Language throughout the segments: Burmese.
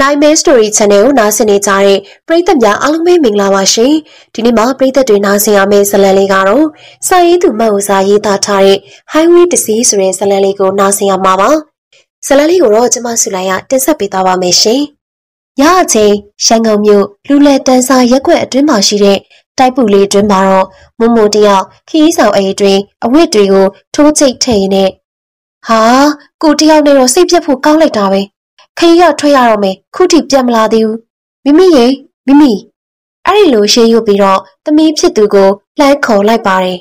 Nine Main Story Channel ကိုနားဆင်နေကြတဲ့ပရိသတ်များအားလုံးပဲမင်္ဂလာပါရှင်။ဒီနေ့မှာပရိသတ်တွေနားဆင်ရမယ့်ဇာတ်လမ်းလေးကတော့စာရေးသူမတ်ဥစာရေးသားထားတဲ့ Highway Disease ဆိုတဲ့ဇာတ်လမ်းလေးကိုနားဆင်ရမှာပါ။ဇာတ်လမ်းလေးကိုတော့ကျမဆုလိုက်ရတင်ဆက်ပေးသွားပါမယ်ရှင်။ညအချိန်ရန်ကုန်မြို့လူလဲတန်းစာရက်ွက်အတွင်းမှာရှိတဲ့တိုက်ပူလေးအတွင်းမှာတော့မုံမိုတယောက်ခီးဆောင်အိမ်အတွင်းအဝတ်တွေကိုထိုးချိတ်ထိန်နဲ့ဟာကိုတယောက်နဲ့တော့စိတ်ပြတ်ဖို့ကောင်းလိုက်တာပဲ။ ခရီးကထွက်ရတော့မယ်ခုထိပြန်မလာသေးဘူးမိမိရေမိမိအဲ့ဒီလိုရှေးရွပြီးတော့သမီးဖြစ်သူကိုလှမ်းခေါ်လိုက်ပါတယ်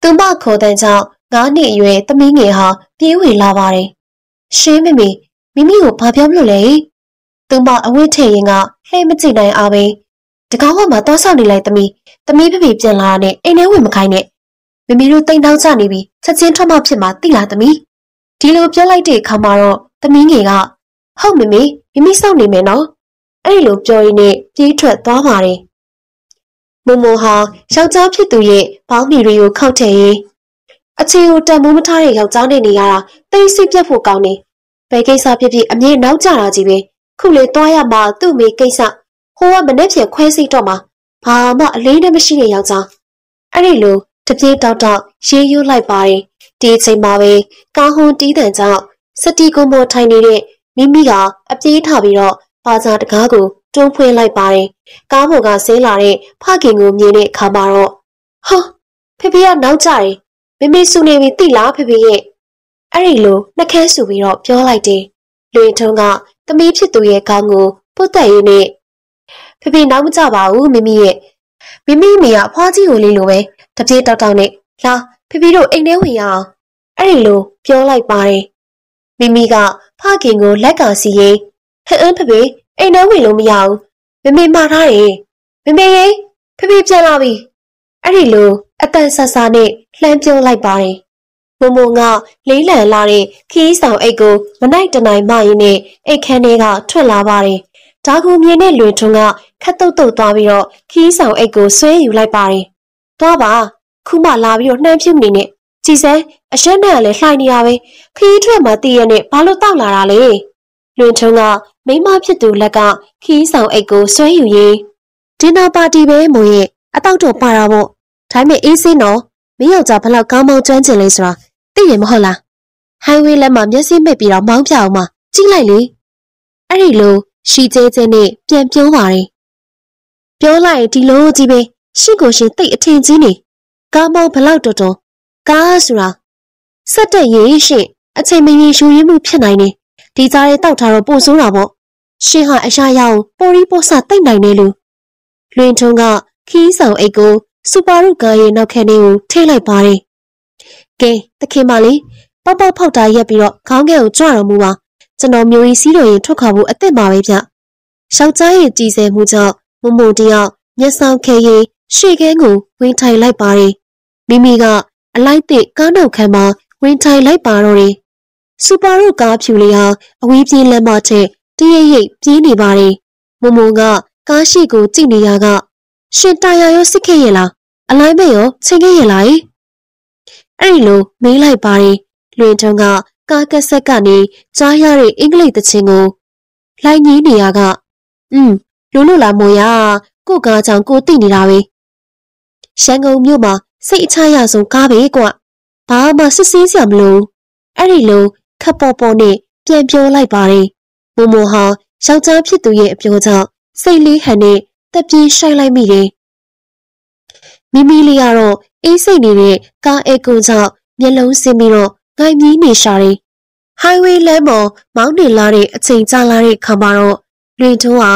သူမခေါ်တဲ့ကြောင့်ငါးနှစ်အရွယ်သမီးငယ်ဟာပြေးဝင်လာပါတယ်ရှင်းမိမိမိမိကိုဘာပြောမလို့လဲသူမအဝတ်ထည့်ရင်ကလှဲမကြည့်နိုင်အောင်ပဲတကောင်းကမှတောဆောက်နေလိုက်သမီးသမီးဖေဖေပြန်လာတဲ့အိမ်ထဲဝင်မခိုင်းနဲ့မမီတို့တိမ်တောင်းချနေပြီချက်ချင်းထွက်မှဖြစ်မှာသိလားသမီးဒီလိုပြောလိုက်တဲ့အခါမှာတော့သမီးငယ်က ဟုတ်မမေမိမိစောင့်နေမယ်နော်အဲ့လိုပြောရင်းနဲ့ပြေးထွက်သွားပါတယ်မမိုဟာယောက်ျားဖြစ်သူရဲ့ဘောင်းမီတွေကိုခောက်ထည့်ရင်အခြေကိုတန်မိုးမထားတဲ့ယောက်ျားနဲ့နေရတာတိတ်ဆိတ်ပြတ်ဖို့ကောင်းနေဘယ်ကိစ္စဖြစ်ဖြစ်အမြင်နောက်ကျတာကြီးပဲခုလေသွားရမှာသူ့မိကိစ္စဟိုကမနဲ့ဖြစ်ခွဲစိတ်တော့မှာဘာမှအလေးနဲ့မရှိတဲ့ယောက်ျားအဲ့ဒီလိုတပြေးတောက်တောက်ရေးယူလိုက်ပါတယ်ဒီအချိန်မှာပဲကာဟွန်တီးတန်ကြောင့်စတီကုံပေါ်ထိုင်နေတဲ့ မိမိကအပြေးထပြီးတော့ပါစာတကားကိုတွန်းဖွင့်လိုက်ပါတယ်။ကားပေါ်ကဆင်းလာတဲ့ဖခင်ကိုမြင်တဲ့အခါမှာတော့ဟာဖေဖေကနောက်ကျတယ်။မိမိစုနေပြီသိလားဖေဖေရဲ့အဲ့ဒီလိုနှကန်းဆူပြီးတော့ပြောလိုက်တယ်။လွင်ထုံးကသမီးဖြစ်သူရဲ့ခေါင်းကိုပုတ်တက်ရင်းနဲ့ဖေဖေနောက်မကျပါဘူးမိမိရဲ့မိမိမိကအဖွားကြီးကိုလေးလိုပဲတပြေးတောက်တောက်နဲ့လာဖေဖေတို့အိမ်ထဲဝင်ရအောင်အဲ့ဒီလိုပြောလိုက်ပါတယ်မိမိက ဖခင်ကိုလက်ကစီရင်ဟဲ့အင်းဖဖေအိမ်ထဲဝင်လို့မရဘူးမမေမှားထားတယ်မမေရေဖဖေပြန်လာပြီအဲ့ဒီလိုအတန်ဆဆာနဲ့လှမ်းပြုံးလိုက်ပါတယ်မမုံကလေးလံလာတဲ့ခီးဆောင်အိတ်ကိုမနိုင်တနိုင်မရင်းနဲ့အိတ်ခမ်းထဲကထွက်လာပါတယ်ဒါကူမြင်တဲ့လွင်ထွန်းကခတ်တုတ်တုတ်သွားပြီးတော့ခီးဆောင်အိတ်ကိုဆွဲယူလိုက်ပါတယ်သွားပါခုမှလာပြီးတော့နှမ်းဖြူနေနဲ့ ကြည်စမ်းအရှက်နဲ့လည်းလှိုင်နေရပဲခီးထွက်မှတည်ရနဲ့ဘာလို့တောက်လာတာလဲလွင်ထုံးကမိမဖြစ်သူလက်ကခီးဆောင်အိတ်ကိုဆွဲယူရေးဒင်နာပါတီပဲမို့ရဲ့အတောက်တော့ပါတာပေါ့ဒါပေမဲ့အေးစင်းတော့မင်းယောက်ျားဘလောက်ကောင်းမောင်းကျွမ်းကျင်လဲဆိုတာသိရင်မဟုတ်လားဟိုင်ဝေးလမ်းမှာမျက်စိမိတ်ပြီးတော့မောင်းပြအောင်မကြည့်လိုက်လေအဲ့ဒီလိုရှီကျဲကျဲနဲ့ပြန်ပြောပါတယ်ပြောလိုက်ဒီလိုကြီးပဲရှင့်ကိုရှင်တိတ်အထင်ကြီးနေကားမောင်းဘလောက်တော်တော် ကားဆိုတာစက်တက်ရေးရှင့်အချိန်မရင်ရှူရင်းမှုဖြစ်နိုင်တယ်ဒီကြားရဲတောက်ထားတော့ပို့ဆိုးတာပေါ့ရှင်ဟာအရာရအောင်ပေါ်ရီပို့ဆတိတ်နိုင်တယ်လို့လွင်ထုံးကခီးဆောင်အိတ်ကိုစူပါရုကားရဲ့နောက်ခန်းလေးကိုထိလိုက်ပါတယ်ကဲတခင်မလေးပေါက်ပေါက်ဖောက်တာရက်ပြီးတော့ခေါင်းထဲကိုကြွတော်မူပါကျွန်တော်မျိုးကြီးစီးတော်ရင်ထွက်ခွာဖို့အစ်စ်မှာပဲဗျယောက်ျားရဲ့ကြည်စဲမှုကြောင့်မမုံတယောက်မျက်စောင်းခဲရင်ရှေ့ကန်းကိုဝင်ထိုင်လိုက်ပါတယ်မိမိက အလိုက်သည့်ကားနောက်ခန်းမှာဝင်ထိုင်လိုက်ပါတော့တယ်။စူပါရုကားဖြူလေးဟာအဝေးပြေးလမ်းမထက်တရရိပ်ပြေးနေပါတယ်။မမုံကကားရှိကိုကြည့်နေရကရှင်တာယာရောစစ်ခဲ့ရလားအလိုက်မဲ့ရောချိန်ခဲ့ရလား။အဲ့ဒီလိုမေးလိုက်ပါတယ်။လွင်ထုံကကားကက်ဆက်ကနေကြားရတဲ့အင်္ဂလိပ်သချင်းကိုလိုက်ကြီးနေရကอืมလူလူလာမို့ရကိုကားကြောင့်ကိုတိနေတာပဲ။ရှန်ကုန်မြို့မှာ စိတ်အချရဆုံးကားပဲကွ။ဘာမှစစ်ဆေးစရာမလို။အဲ့ဒီလိုခပ်ပေါ်ပေါ်နဲ့ပြန်ပြောလိုက်ပါတယ်။မမိုဟာယောက်ျားဖြစ်သူရဲ့အပြောကြောင့်စိတ်လေးဟန်နဲ့တက်ပြေးရှိုက်လိုက်မိတယ်။မိမိလေးကတော့အေးစိတ်နေတဲ့ကားအဲကွန်ကြောင့်မျက်လုံးစင်းပြီးတော့ငိုင်မြီးနေရှာတယ်။ highway လမ်းပေါ်မောင်းနေလာတဲ့အချိန်ကြာလာတဲ့ခါမှာတော့လွင်ထုံးဟာ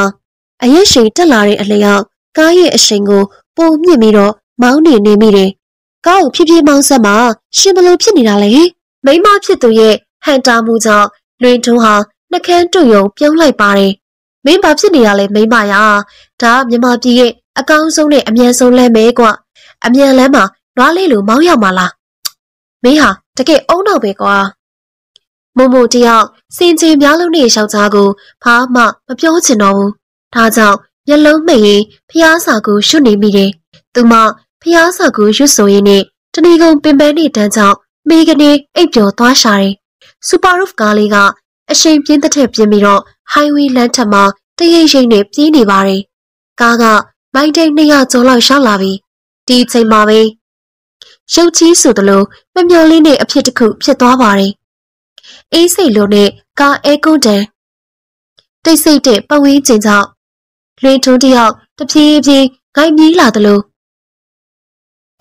အရက်ရှိန်တက်လာတဲ့အလျောက်ကားရဲ့အရှိန်ကိုပုံမြင့်ပြီးတော့မောင်းနေနေမိတယ် ကားကိုဖြည်းဖြည်းမောင်းဆက်မှာရှင်ဘလို့ဖြစ်နေတာလဲမိမဖြစ်သူရဲ့ဟန်တာမှုကြောင့်လွင်ထုံးဟာနှကန်းတုံယုံပြုံးလိုက်ပါတယ်မင်းဘာဖြစ်နေတာလဲမိမရာဒါမြမပြည်ရဲ့အကောင်းဆုံးနဲ့အမြန်ဆုံးလမ်းပဲကွအမြန်လမ်းမှာနွားလေးလိုမောင်းရောက်မှာလားမင်းဟာတကယ်အုံတော့ပဲကွာမမိုတယောက်စင်ချင်များလုံးနဲ့ယောက်ျားကိုဘာမှမပြောချင်တော့ဘူးဒါကြောင့်မျက်လုံးမိတ်ရင်ဖျားစာကိုရှုနေမိတယ်သူမ ဖျားစာကိုရွတ်ဆိုရင်းနဲ့တဏီကုံပင်ပန်းနေတန်းကြောင့်မိကနေအိပ်ပျော်သွားရှာတယ်။စူပါရုဖ်ကားလေးကအရှိန်ပြင်းတဲ့ထက်ပြင်းပြီးတော့ဟိုင်ဝေးလမ်းထက်မှာတရိပ်ရိပ်နဲ့ပြေးနေပါတယ်။ကားကမိုင်းတိတ်200ကျော်လောက်ရှောက်လာပြီ။ဒီအချိန်မှာပဲရုပ်ကြီးဆိုသလိုမမျော်လင့်တဲ့အဖြစ်တစ်ခုဖြစ်သွားပါတယ်။အေးစိတ်လိုနဲ့ကားအဲကုန်းတန်တိတ်ဆိတ်တဲ့ပဝင်းကျင်ကြောင့်လွင်ထုံးတယောက်တပြေးပြေးဂိုင်းမြည်လာသလို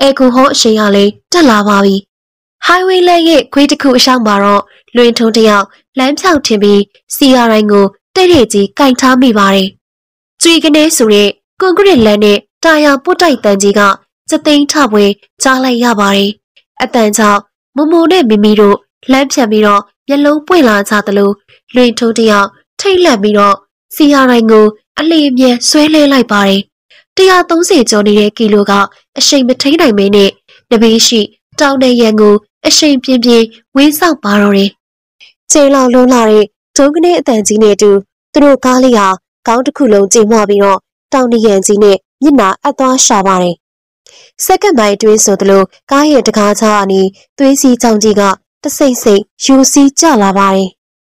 အဲကူဟောအရှိန်ကလည်းတက်လာပါပြီ။ highway လက်ရဲ့ခွေးတစ်ခုအရှောင်းမှာတော့လွင်ထုံးတယောက်လမ်းဖြောက်ထင်ပြီးစီယာရိုင်းကိုတဲ့တဲ့ကြီးကင်ထားမိပါတယ်။ကျွေကနေဆိုတဲ့ကွန်ကရစ်လမ်းနဲ့တာယာပုတ်တိုက်တန်ကြီးကစသိန်းထပွဲကြားလိုက်ရပါတယ်။အတန်ကြောင့်မမိုနဲ့မီမီတို့လမ်းဖြတ်ပြီးတော့မျက်လုံးပွင့်လာကြသလိုလွင်ထုံးတယောက်ထိတ်လန့်ပြီးတော့စီယာရိုင်းကိုအလီအမြန်ဆွဲလဲလိုက်ပါတယ် 130ကျော်နေတဲ့ကီလိုကအရှိန်မထိန်နိုင်မင်းနဲ့နဘေးရှိတောင်နယ်ရန်ကိုအရှိန်ပြင်းပြင်းဝင်းဆောက်ပါတော့တယ်။ချိန်လောက်လုံးလာတဲ့ဒုံကနေအတန်ကြီးနဲ့အတူသူတို့ကားလေးဟာကောင်းတစ်ခုလုံးချိန်မှပြီးတော့တောင်နယ်ရန်ကြီးနဲ့မျက်နှာအသွားရှာပါတယ်။စက္ကန့်ပိုင်းအတွင်းဆိုသလိုကားရဲ့တကားချာအနီးသွေးစီကြောင်ကြီးကတဆိတ်ဆိတ်ယူစီကျလာပါတယ်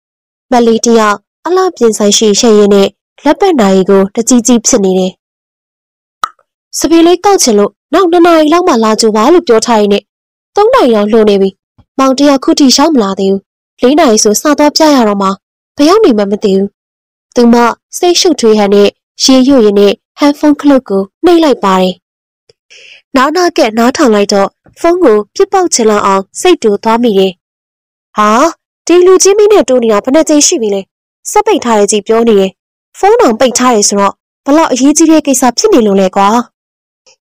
။မလီတယောက်အလားပြင်ဆိုင်ရှိရှဲရင်နဲ့လက်ပတ်နိုင်ကိုတကြီးကြီးဖြစ်နေတယ်။ စပီလေးကောက်ချင်လို့နောက်နှစ်နာရီလောက်မှလာကြပါလို့ပြောထားရင်နဲ့သုံးနာရီလောက်လှုပ်နေပြီ။မောင်တယောက်ခုထိရှောက်မလာသေးဘူး။လေးနာရီဆိုစတော့ပြရတော့မှဘယ်ရောက်နေမှမသိဘူး။သူမစိတ်ရှုပ်ထွေးဟန်နဲ့ရေရွရည်နဲ့ဟန်ဖုန်းခလုတ်ကိုနှိပ်လိုက်ပါတယ်။နားနာကက်နားထောင်လိုက်တော့ဖုန်းကိုပြစ်ပေါက်ချင်လောက်အောင်စိတ်တူသွားမိတယ်။ဟာဒီလူကြီးမင်းနဲ့တိုးနေတာဘယ်နှကြိမ်ရှိပြီလဲ။စက်ပိတ်ထားတဲ့ကြီးပြောနေတယ်။ဖုန်းအောင်ပိတ်ထားတယ်ဆိုတော့ဘလောက်အရေးကြီးတဲ့ကိစ္စဖြစ်နေလို့လဲကွာ။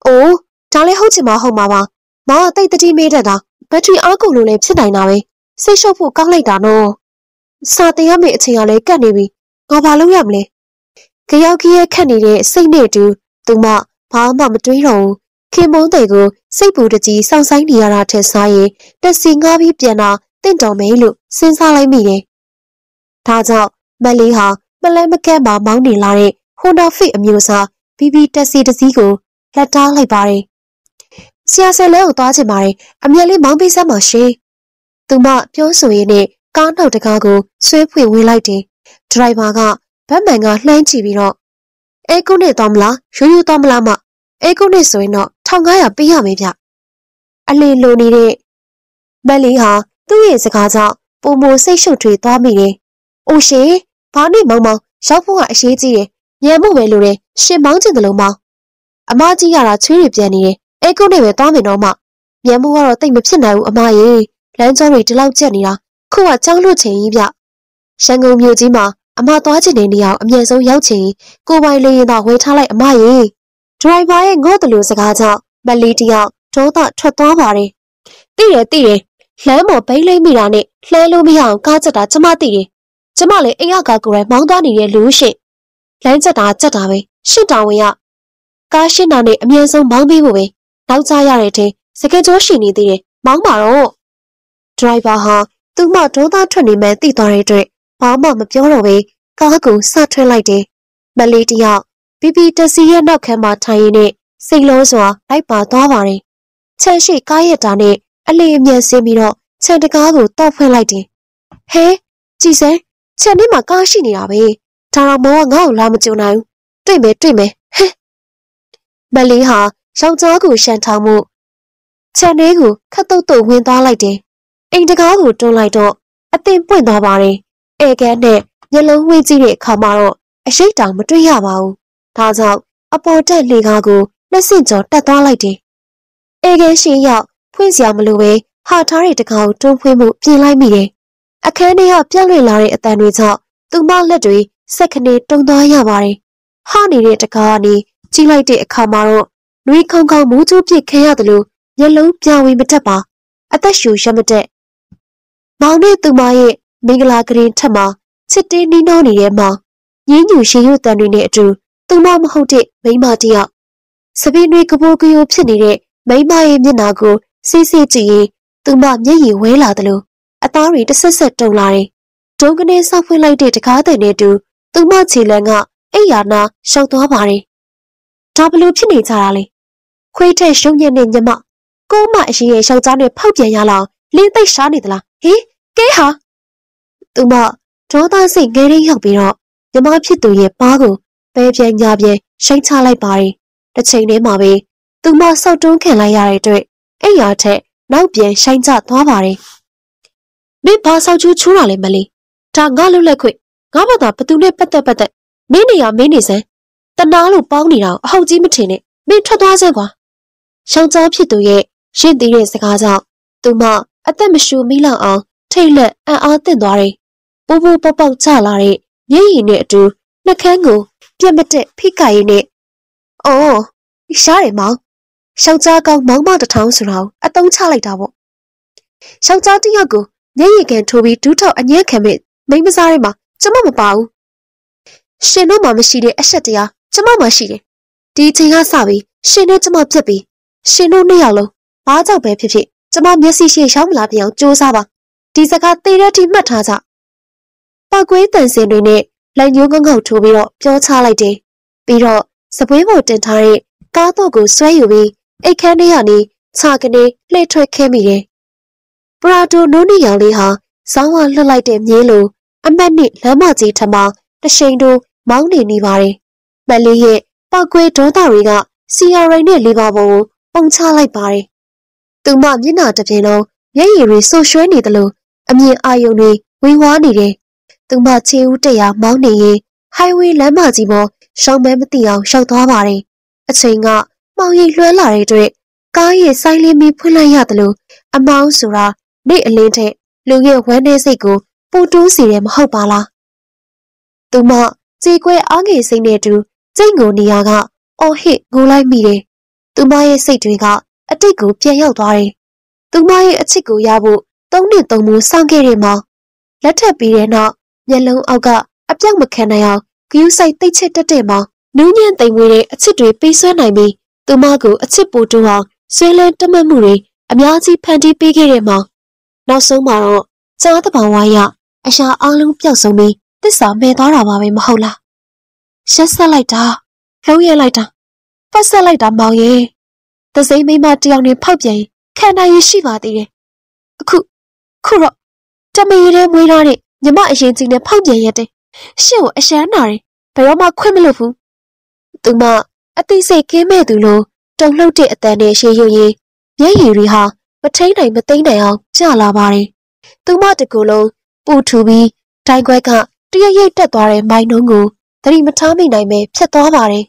အိုးဒါလည်းဟုတ်ချင်မှဟုတ်မှာပါ။မောင်ကတိတ်တတိမေးတတ်တာဘက်ထရီအားကုန်လို့လည်းဖြစ်နိုင်တာပဲ။စိတ်ရှုပ်ဖို့ကောင်းလိုက်တာနော်။စာတင်ရမယ့်အချိန်ကလည်းကတ်နေပြီ။ငါဘာလုပ်ရမလဲ။ကြောက်ကြီးရဲ့ခက်နေတဲ့စိတ်နဲ့တူသူမဘာမှမတွေးတော့ဘူး။ခင်မုန်းတဲ့ကိုစိတ်ပူတကြီးစောင့်ဆိုင်နေရတာထက်စားရင်တက်စီငါးပြီးပြန်တာတင့်တော်မယ်လို့စဉ်းစားလိုက်မိတယ်။ဒါကြောင့်မက်လေးဟာမလဲမကက်မှာမောင်းနေလာတဲ့ Honda Fit အမျိုးအစား BB တက်စီတစ်စီးကို လက်တားလိုက်ပါတယ်။ဆရာဆယ်လဲကိုသွားချင်ပါတယ်။အမြက်လေးမောင်းပေးစမ်းပါရှင်။သူမပြောဆိုရင်းနဲ့ကားနောက်တကားကိုဆွဲဖွင့်ဝင်လိုက်တယ်။ဒရိုင်ဘာကဘတ်မန်ကလှမ်းကြည့်ပြီးတော့အဲကုန်းနဲ့သွားမလားရိုးရိုးသွားမလားမအဲကုန်းနဲ့ဆိုရင်တော့1500ပေးရမယ်ဗျ။အလင်းလိုနေတဲ့မက်လီဟာသူ့ရဲ့စကားကြောင့်ပုံမစိတ်ရှုပ်ထွေးသွားမိတယ်။အိုရှင်ဘာနဲ့မောင်မောင်ရောက်ဖို့ကအရေးကြီးတယ်။ညံမှုပဲလိုတယ်ရှင်မောင်းချင်တယ်လို့မောင်း အမကြီးကလာချွေးရပြန်နေတယ်အဲကုန်းနဲ့ပဲသွားမယ်တော့မှညံမှုကတော့တိတ်မဖြစ်နိုင်ဘူးအမရေလမ်းကြောတွေဒီလောက်ကျက်နေတာခုကကြောင်းလွတ်ချင်ကြီးဗျရန်ကုန်မြို့ကြီးမှာအမသွားချင်တဲ့နေရာကိုအမြဲဆုံးရောက်ချင်ကိုပိုင်လေးရင်တော့ဝယ်ထားလိုက်အမရေဒရိုင်ဘာရဲ့ငေါ့တလူစကားကြောင့်မလီတယောက်ဒေါသထွက်သွားပါတယ်သိတယ်သိတယ်လမ်းပေါ်ဘိန်းလိမ့်မိတာနဲ့လှဲလို့မရအောင်ကားချက်တာကျမသိတယ်ကျမလည်းအိမ်ကကားကိုယ်တိုင်မောင်းသွားနေတဲ့လူရှင့်လမ်းချက်တာချက်တာပဲရှင့်တော်ဝင်ရ ကားရှင်းတာနဲ့အမြဲဆုံးမောင်းပြီးဖို့ပဲနောက်ကျရတဲ့တဲ့စကဲကြောရှိနေသေးတယ်မောင်းပါတော့ဒရိုင်ဘာဟာသူ့မဒေါသထွက်နေမှန်းသိသွားတဲ့အတွက်ဘာမှမပြောတော့ပဲကားကိုစထွင်းလိုက်တယ်မလေးတယောက်ဘီဘီတစီရဲ့နောက်ခန်းမှာထိုင်ရင်းနဲ့စိတ်လုံးစွာလိုက်ပါသွားပါတယ်ချန်ရှိကားရက်တာနဲ့အလေးအမြန်ဆင်းပြီးတော့ခြံတကားကိုတောက်ဖွင့်လိုက်တယ်ဟဲကြည်စဲခြံထဲမှာကားရှိနေတာပဲဒါတော့မောကငါ့ကိုလာမကြုံနိုင်ဘူးတွေ့မယ်တွေ့မယ်ဟဲ မလေးဟာယောက်ျားကိုရှန်ထောင်မှုခြံထဲကိုခတ်တုတ်တုတ်ဝင်သွားလိုက်တယ်အိမ်တကားကိုတွန်းလိုက်တော့အသင်ပွင့်သွားပါတယ်အဲကန်းနဲ့မျက်လုံးဝေးကြည့်တဲ့အခါမှာတော့အရှိတ်တောင်မတွေ့ရပါဘူးဒါကြောင့်အပေါ်တက်လေကားကိုနှစ်ဆင့်ကျော်တက်သွားလိုက်တယ်အဲကန်းရှင်ရောက်ဖွင့်စရာမလိုပဲဟာထားတဲ့တကားကိုတွန်းဖွင့်မှုပြင်လိုက်မိတယ်အခန်းထဲကပြက်လွင့်လာတဲ့အတန်တွေကြောင့်သူမလက်တွေစက်ခနေတုံသွားရပါတယ်။ဟာနေတဲ့တကားကနေ ကြီးလိုက်တဲ့အခါမှာတော့နှွေးခေါင်းခေါင်းမူးကျူးပြစ်ခဲရတယ်လို့မျက်လုံးပြောင်ဝေမတက်ပါအသက်ရှူရမတက်။မောင်နဲ့သူမရဲ့မင်္ဂလာကရင်ထက်မှာချစ်တင်းနှီးနှောနေတဲ့မောင်ညင်းညူရှင်ရုပ်တန်တွေနဲ့အတူသူမမဟုတ်တဲ့မိန်းမတယောက်စပင်းတွေကပိုးကယိုဖြစ်နေတဲ့မိန်းမရဲ့မျက်နှာကိုစိတ်စိတ်ကြည့်ရင်သူမမျက်ရည်ဝဲလာတယ်လို့အသားတွေတစ်ဆက်ဆက်တုံလာတယ်။ဒုံကနေဆောက်ဖွင့်လိုက်တဲ့တကားတဲ့နဲ့တူသူမခြေလန်းကအိယာနာရှောက်သွားပါတယ်။ ဒါဘလို့ဖြစ်နေကြတာလဲ။ခွေးထက်ရှုံညက်တဲ့ညမကိုမအရင်ရဲ့ရှောက်ကြားနဲ့ဖောက်ပြန်ရလောက်လင်းသိပ်ရှားနေသလား။ဟင်ကဲဟာသူမဒေါသစိတ်ငယ်ရင်းရောက်ပြီးတော့မြမဖြစ်သူရဲ့ပါးကိုပဲပြန်ညာပြန်ရှိန်ချလိုက်ပါတယ်တစ်ချိန်တည်းမှာပဲသူမဆောက်တွန်းခံလိုက်ရတဲ့အတွက်အဲ့ရထက်နောက်ပြန်ရှိုင်းကျသွားပါတယ်မင်းဘာဆောက်ကျူးချိုးတာလဲမလေးဒါငါလွတ်လက်ခွင့်ငါဘာသာဘသူနဲ့ပတ်သက်ပတ်သက်မင်းနေရမင်းနေစမ်း တနာလို့ပေါင်းနေတာအဟုတ်ကြီးမထင်နဲ့မင်းထွက်သွားစမ်းကွာရှောင်းကြားဖြစ်သူရဲ့ရှင်းသေးတဲ့စကားကြောင့်သူမအသက်မရှူမိလောက်အောင်ထိတ်လက်အံ့အားသင့်သွားတယ်ပူပူပေါက်ပေါက်ကျလာတဲ့မျက်ရည်နဲ့အတူနှကန်းကိုပြက်မတက်ဖိကရည်နဲ့အော်ရှားတယ်မောင်ရှောက်ကြားကောင်းမောင်မတထောင်ဆိုတာကိုအတုံးချလိုက်တာပေါ့ရှောက်ကြားတယောက်ကိုမျက်ရည်ကန်ထိုးပြီးဒူးထောက်အညံ့ခံမဲ့မိမစားထဲမှာကျမမပါဘူးရှင်တို့မှမရှိတဲ့အဆက်တရား ကျမမှရှိတယ်ဒီအချိန်ကစပြီးရှင်နဲ့ကျမပြက်ပြီးရှင်တို့နှစ်ယောက်လုံးဘာကြောင့်ပဲဖြစ်ဖြစ်ကျမမျက်စိရှိရောက်မလာပြအောင်စူးစမ်းပါဒီစကားသေတဲ့အထိမှတ်ထားကြပောက်ကွေးတန်စင်တွေနဲ့လက်ညှိုးငုံငုံထိုးပြီးတော့ပြောချလိုက်တယ်ပြီးတော့စပွဲပေါ်တင်ထားတဲ့ကားတော့ကိုဆွဲယူပြီးအိတ်ခမ်းထဲကနေခြာကနေလှည့်ထွက်ခဲ့မိတယ်ပရာတိုနိုးနီယောင်လေးဟာစောင်းဝလှက်လိုက်တဲ့မြေးလိုအမတ်နစ်လမ်းမကြီးထမတရှိန်တို့မောင်းနေနေပါတယ် မက်လေးရဲ့ပောက်ကွေးဒေါသတွေကစီယာရိန်နဲ့လေးပါပေါ်ကိုပုံချလိုက်ပါတယ်သူမမျက်နှာတစ်ပြင်လုံးမျက်ရည်တွေဆူရွှဲနေသလိုအမြင်အာရုံတွေဝေဝါးနေတယ်သူမခြေဦးတရာမောင်းနေရင်ဟိုင်ဝေးလမ်းမကြီးပေါ်ရှောင်းမဲမသိအောင်ရှောက်သွားပါတယ်အချိန်ကမှောင်ရိပ်လွှဲလာတဲ့အတွက်ကားရဲ့ဆိုင်လင်းမီဖွင့်လိုက်ရတယ်လို့အမောင်းဆိုတာနေ့အလင်းထက်လူရဲ့ဝမ်းနေစိတ်ကိုပူတိုးစီတယ်မဟုတ်ပါလားသူမကြေကွဲအားငယ်စိတ်နဲ့တူ ကျိတ်ငိုနေရကအော်ဟစ်ငိုလိုက်မိတယ်သူမရဲ့စိတ်တွေကအတိတ်ကိုပြန်ရောက်သွားတယ်သူမရဲ့အချစ်ကိုရဖို့သုံးနှစ်သုံးမိုးစောင့်ခဲ့တဲ့မောင်လက်ထပ်ပြီးတဲ့နောက်မျက်လုံးအောက်ကအပြောက်မခံနိုင်အောင်ဂယူးဆိုင်တိတ်ချစ်တတ်တဲ့မောင်နူးညံ့သိမ်မွေးတဲ့အချစ်တွေပေးဆွဲနိုင်ပြီးသူမကိုအချစ်ပို့တူအောင်ဆွေးလန်းတမတ်မှုတွေအများကြီးဖန်တီးပေးခဲ့တဲ့မောင်နောက်ဆုံးမှာတော့ကြားတဘာဝရအရှာအလုံးပျောက်ဆုံးပြီးတစ္ဆာမဲ့သွားတာပါပဲမဟုတ်လား ရှက်ဆက်လိုက်တာလုံးရလိုက်တာပတ်ဆက်လိုက်တာမောင်ရဲ့သစိမ်းမိမတယောက်နဲ့ဖောက်ပြန်ခံနိုင်ရရှိပါသေးတယ်အခုခုတော့တမရီတဲ့မွေးထားတဲ့ညီမအရင်ကြီးနဲ့ဖောက်ပြန်ရက်တယ်ရှင့်ကိုအရှမ်းနာတယ်ဘယ်တော့မှခွင့်မလို့ဘူးသူမအသိစိတ်ကင်းမဲ့သူလိုတုံလှုပ်တဲ့အတန်နဲ့ရှေးရွရင်မျက်ရည်တွေဟာမထိန်နိုင်မသိမ့်နိုင်အောင်ကျလာပါတယ်သူမတကူလုံးပူထူပြီးတိုင်ခွက်ကတရရိတ်တက်သွားတဲ့မိုင်းနှုံးကို သတိမထားမိနိုင်ပဲဖြတ်သွားပါတယ်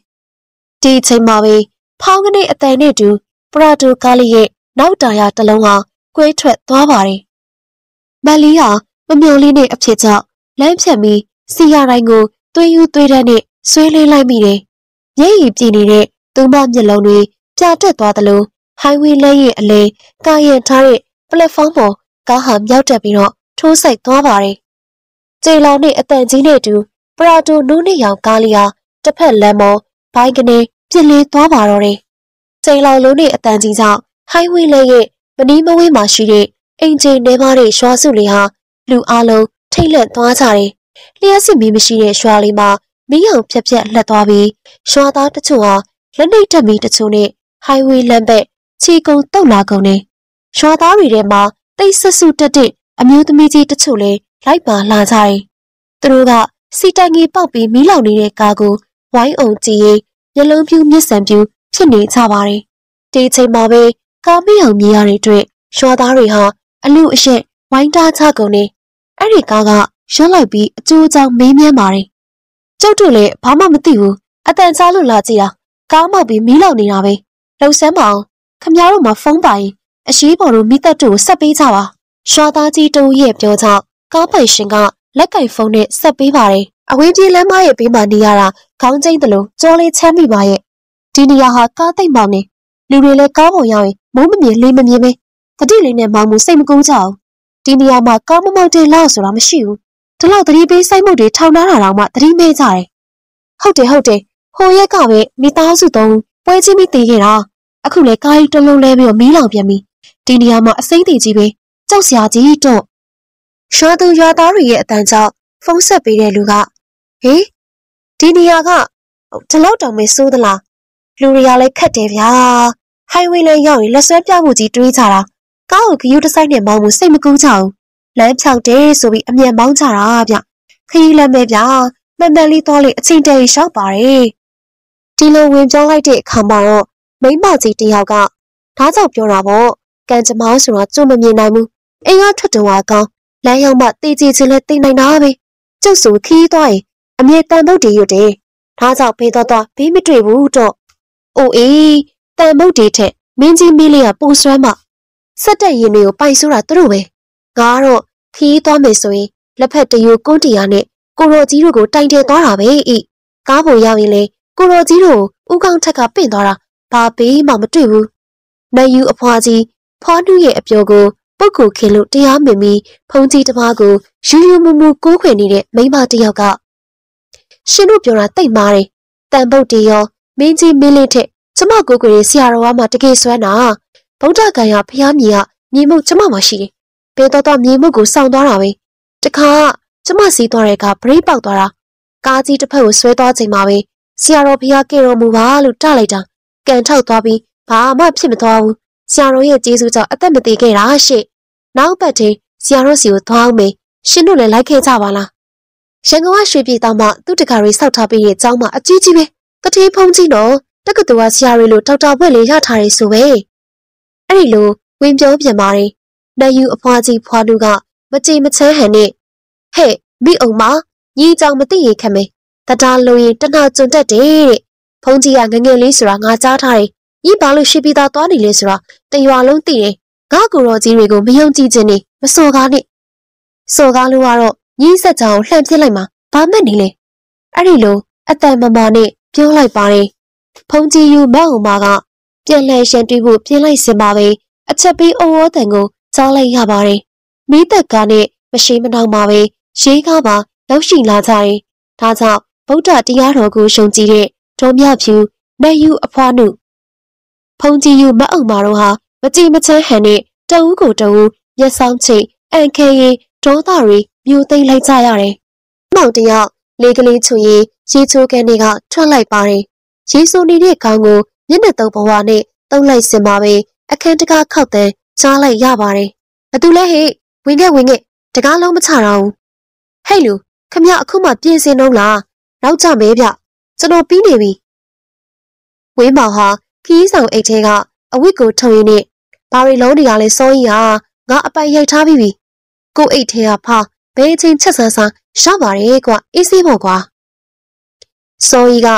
ဒီအချိန်မှာပဲဖောင်းကနေအတန်နဲ့တူပရာတိုကားလေးရဲ့နောက်တာရတလုံးဟာကွဲထွက်သွားပါတယ်မက်လီဟာမမျော်လင့်တဲ့အဖြစ်ကြောင့်လမ်းဖြတ်ပြီးစီရတိုင်းကိုသွေးယူသွေးတန်းနဲ့ဆွေးလင်းလိုက်မိတယ်။မျက်ရည်ပြင်းနေတဲ့သူမမျက်လုံးတွေပြတက်သွားသလိုဟိုင်ဝေးလမ်းရဲ့အလဲကာရင်ထားတဲ့ပလက်ဖောင်းပေါ်ကားဟာမြောက်တက်ပြီးတော့ထိုးဆိုင်သွားပါတယ်။ကျေလောင်နဲ့အတန်ကြီးနဲ့တူ ပရာတိုနူးနဲ့ရောင်ကားလေးဟာတစ်ဖက်လမ်းပေါ်ဘိုင်းကနေပြစ်လေးသွားပါတော့တယ်။ကျေလောင်လုံးနဲ့အတန်ကြီးကြောင့်ဟိုင်ဝေးလမ်းရဲ့မနီးမဝေးမှာရှိတဲ့အင်ဂျင်နေပါတဲ့ရွှာစုလေးဟာလူအလုံးထိတ်လန့်သွားကြတယ်။လျှက်စစ်မီးမရှိတဲ့ရွှာလေးမှာမီးအောင်ဖြက်ဖြက်လှက်သွားပြီးရွှာသားတချို့ဟာလက်နှိပ်တက်မီတချို့နဲ့ဟိုင်ဝေးလမ်းဘက်ခြေကုံတုတ်လာကုန်တယ်။ရွှာသားတွေထဲမှာတိတ်ဆဆူတက်တဲ့အမျိုးသမီးကြီးတချို့လည်းလိုက်ပါလာကြတယ်။သူတို့က စီတိုင်ကြီးပေါက်ပြီးမီးလောင်နေတဲ့ကားကိုဝိုင်းအောင်ကြည့်ရင်မျက်လုံးပြူးမျက်စံပြူးဖြစ်နေကြပါတယ်။ဒီအချိန်မှာပဲကားမီးအောင်မြင်ရတဲ့အတွက်ရွှာသားတွေဟာအလူအရှက်ဝိုင်းတားချကုန်နေအဲ့ဒီကားကရက်လိုက်ပြီးအကျိုးအကြောင်းမေးမြန်းပါတယ်ကျုပ်တို့လည်းဘာမှမသိဘူးအတန်ချလို့လာကြည့်တာကားမောက်ပြီးမီးလောင်နေတာပဲလှုပ်ဆမ်းမအောင်ခမများတို့မှဖုန်းပါရင်အရှိပေါ်တို့မိသက်တို့ကိုဆက်ပေးကြပါရွှာသားကြီးတူရဲ့ပြောကြောင့်ကားပိုင်ရှင်က လက်ကင်ဖုန်းနဲ့ဆက်ပေးပါတယ်အဝင်းပြေးလမ်းမရဲ့ဘေးမှာနေရတာခေါင်းကျိန်းတယ်လို့ကြောလေးချမ်းမိပါရဲ့ဒီနေရာဟာကားသိမ့်မောင်နေလူတွေလည်းကားပေါ်ရောက်ရင်မိုးမမြင်လေးမမြင်ပဲတတိလေးနဲ့မောင်မှုစိတ်မကူးကြအောင်ဒီနေရာမှာကားမမောက်တဲ့လောက်ဆိုတာမရှိဘူးဒီလောက်သတိပေးစိုက်မှုတွေထောင်ထားတာတော့မှသတိမဲကြတယ်ဟုတ်တယ်ဟုတ်တယ်ဟိုရက်ကပဲမိသားစုသုံးပွဲချင်းပြီးတည်ခဲ့တာအခုလေကားကြီးတလုံးလဲပြီးတော့မီးလောင်ပြန်ပြီဒီနေရာမှာအစိမ့်တည်ကြီးပဲကြောက်စရာကြီးတော့ ရွာသူရွာသားတွေရဲ့အတန်ကြောင့်ဖုန်းဆက်ပေးတဲ့လူကဟေးဒီနေရာကဒီလောက်တောင်မစိုးသလားလူတွေကလည်းခက်တယ်ဗျာဟိုင်ဝေးလမ်းရောက်ရင်လက်ဆွဲပြမှုကြီးတွေးကြတာကားကိုဂယူးတစ်ဆိုင်နဲ့မောင်းမှုစိတ်မကူးကြဘူးလမ်းဖြောက်တယ်ဆိုပြီးအမြန်မောင်းကြတာဗျခရီးလမ်းပဲဗျာမှန်မှန်လေးသွားလေအချိန်တည်းရှောက်ပါတယ်ဒီလိုဝင်ပြောလိုက်တဲ့အခါမှာတော့မိမကြီးတယောက်ကဓာတ်ကြောင့်ပြောတာပေါ့ကံကြမ္မာဆိုတာကြုံမမြင်နိုင်ဘူးအိမ်ကထွက်တော့အကောင်း လမ်းရောက်မှတေးကြည်ချင်းလဲတိတ်နိုင်တာပဲကျုပ်ဆိုခီးသွားရင်အမြဲတန်ဖို့တည်ရွတ်တယ်ဒါကြောင့်ဖေးတော့တော့ဘေးမတွေ့ဘူးတော့အိုအေးတန်ဖို့တည်ထက်မင်းကြီးမီးလေးကပိုဆွမ်းမှစက်တက်ရင်တွေကိုပိုင်ဆိုတာသူတို့ပဲငါကတော့ခီးသွားမယ်ဆိုရင်လက်ဖက်တယူကွန်းတီယာနဲ့ကိုရောကြီးတို့ကိုတိုင်တယ်သွားတာပဲဤကားပေါ်ရောက်ရင်လေကိုရောကြီးတို့ဥကောင်းထက်ကပင့်သွားတာဘာဘေးမှမတွေ့ဘူးနယူအဖွာကြီးဖွားနုရဲ့အပြောကို ပုတ်ကိုခင်လို့တရားမင်ပြီးဖုန်ကြီးတစ်ပါးကိုယူယူမူမူကိုးခွေနေတဲ့မိန်းမတစ်ယောက်ကရှင်တို့ပြောတာတိတ်မာတယ်တန်ပုတ်တီရောမင်းကြီးမင်းလေးထက်ကျမကိုကိုရဲ့ဆရာတော်ကမှတကယ်ဆွမ်းတာဗုဒ္ဓဂန်ရဖျားမြေကမြေမှုကျမမှရှိတယ်ဘယ်တော့တော့မြေမှုကိုစောင့်သွားတာပဲတခါကျမစီးသွားတဲ့ကဘရိတ်ပေါက်သွားတာကားကြီးတစ်ဖက်ကိုဆွဲသွားချိန်မှာပဲဆရာတော်ဖျားကေတော်မူပါလို့တလိုက်တာကန်ထောက်သွားပြီးဘာမှဖြစ်မသွားဘူး ဆရာတော်ရဲ့ကျေးဇူးကြောင့်အသက်မသေးခဲ့တာရှင့်နောက်ပတ်တည်းဆရာတော်စီကိုသွားအောင်မေရှင်တို့လည်းလိုက်ခဲ့ကြပါလားရန်ကုန်ကရွှေပြည်တောင်မှသူ့တကာတွေစောက်ထားပြီးရဲ့ကျောင်းမှာအကြီးကြီးပဲတတိဖုံးကြီးတော့တက္ကသိုလ်ကဆရာတွေလို့ဒေါက်တာဘွဲ့လေးရထားတယ်ဆိုပဲအဲ့ဒီလိုဝင်ပြောပြန်ပါတယ်နိုင်ယူအဖွားကြီးဖွာလူကမကြည်မချမ်းဟန်နဲ့ဟဲ့မိအောင်မညီကြောင်မသိရခမဲတတားလုံးရင်တနာကျွန်းတက်တယ်တဲ့ဖုံးကြီးကငငယ်လေးဆိုတာငါကြားထားတယ် ညီဘာလို့ရှိပြီးသားသွားနေလဲဆိုတာတရွာလုံးသိတယ်ငါကူတော်ကြီးတွေကိုမယုံကြည်ခြင်းနဲ့မစော်ကားနဲ့စော်ကားလို့ကတော့ညီးဆက်ကြောင်လှန့်ပြစ်လိုက်မှာဘာမှနေလဲအဲ့ဒီလိုအတန်မမာနဲ့ပြောလိုက်ပါတယ်ဖုန်ကြီးယူမအောင်မကပြန်လှန်ရှန်တွေ့ဖို့ပြင်လိုက်စင်ပါပဲအချက်ပေးအော်ဝတန်ကိုကြားလိုက်ရပါတယ်မိသက်ကားနဲ့မရှိမနှောင်ပါပဲရေးကားပါရောက်ရှိလာကြတယ်ဒါကြောင့်ဗုဒ္ဓတရားတော်ကိုရှုံကြည်တဲ့ဒေါ်မြဖြူနိုင်ယူအဖွားနု ဖုန်ကြီးယူမအောင်မတို့ဟာမကြည်မချမ်းဟန်နဲ့တအူးကိုတအူးမျက်စောင်းချိတ်အန်ခဲရင်ဒေါသတွေမျိုးသိမ့်လိုက်ကြရတယ်။မောင်တယောက်လေကလေးချူရင်ရေချိုးကန်တွေကထွက်လိုက်ပါတယ်။ရေဆိုနေတဲ့ခေါင်းကိုမျက်နှာတုပ်ဘဝနဲ့တုံးလိုက်စင်ပါပဲအခန်းတကားခောက်တဲ့ကြားလိုက်ရပါတယ်။ဘသူလဲဟဲ့ဝင်ခဲ့ဝင်ခဲ့တကားလုံးမချတော့ဘူး။ဟဲ့လူခမအခုမှပြင်ဆင်တော့လား။နောက်ကြမဲဗျ။ကျွန်တော်ပြီးနေပြီ။ဝင်းမောင်ဟာ ခီးဆောင်အိတ်ထဲကအဝတ်ကိုထုံရင်းနဲ့ဘာတွေလုံးတွေကလဲစောကြီးဟာငါအပိုင်ရိုက်ထားပြီးပြီ။ကိုအိတ်ထဲကဖာဘယ်အချိန်ချက်ဆန်းဆန်းရှောက်ပါတယ်ကွာအေးဆေးဖို့ကွာ။စောကြီးက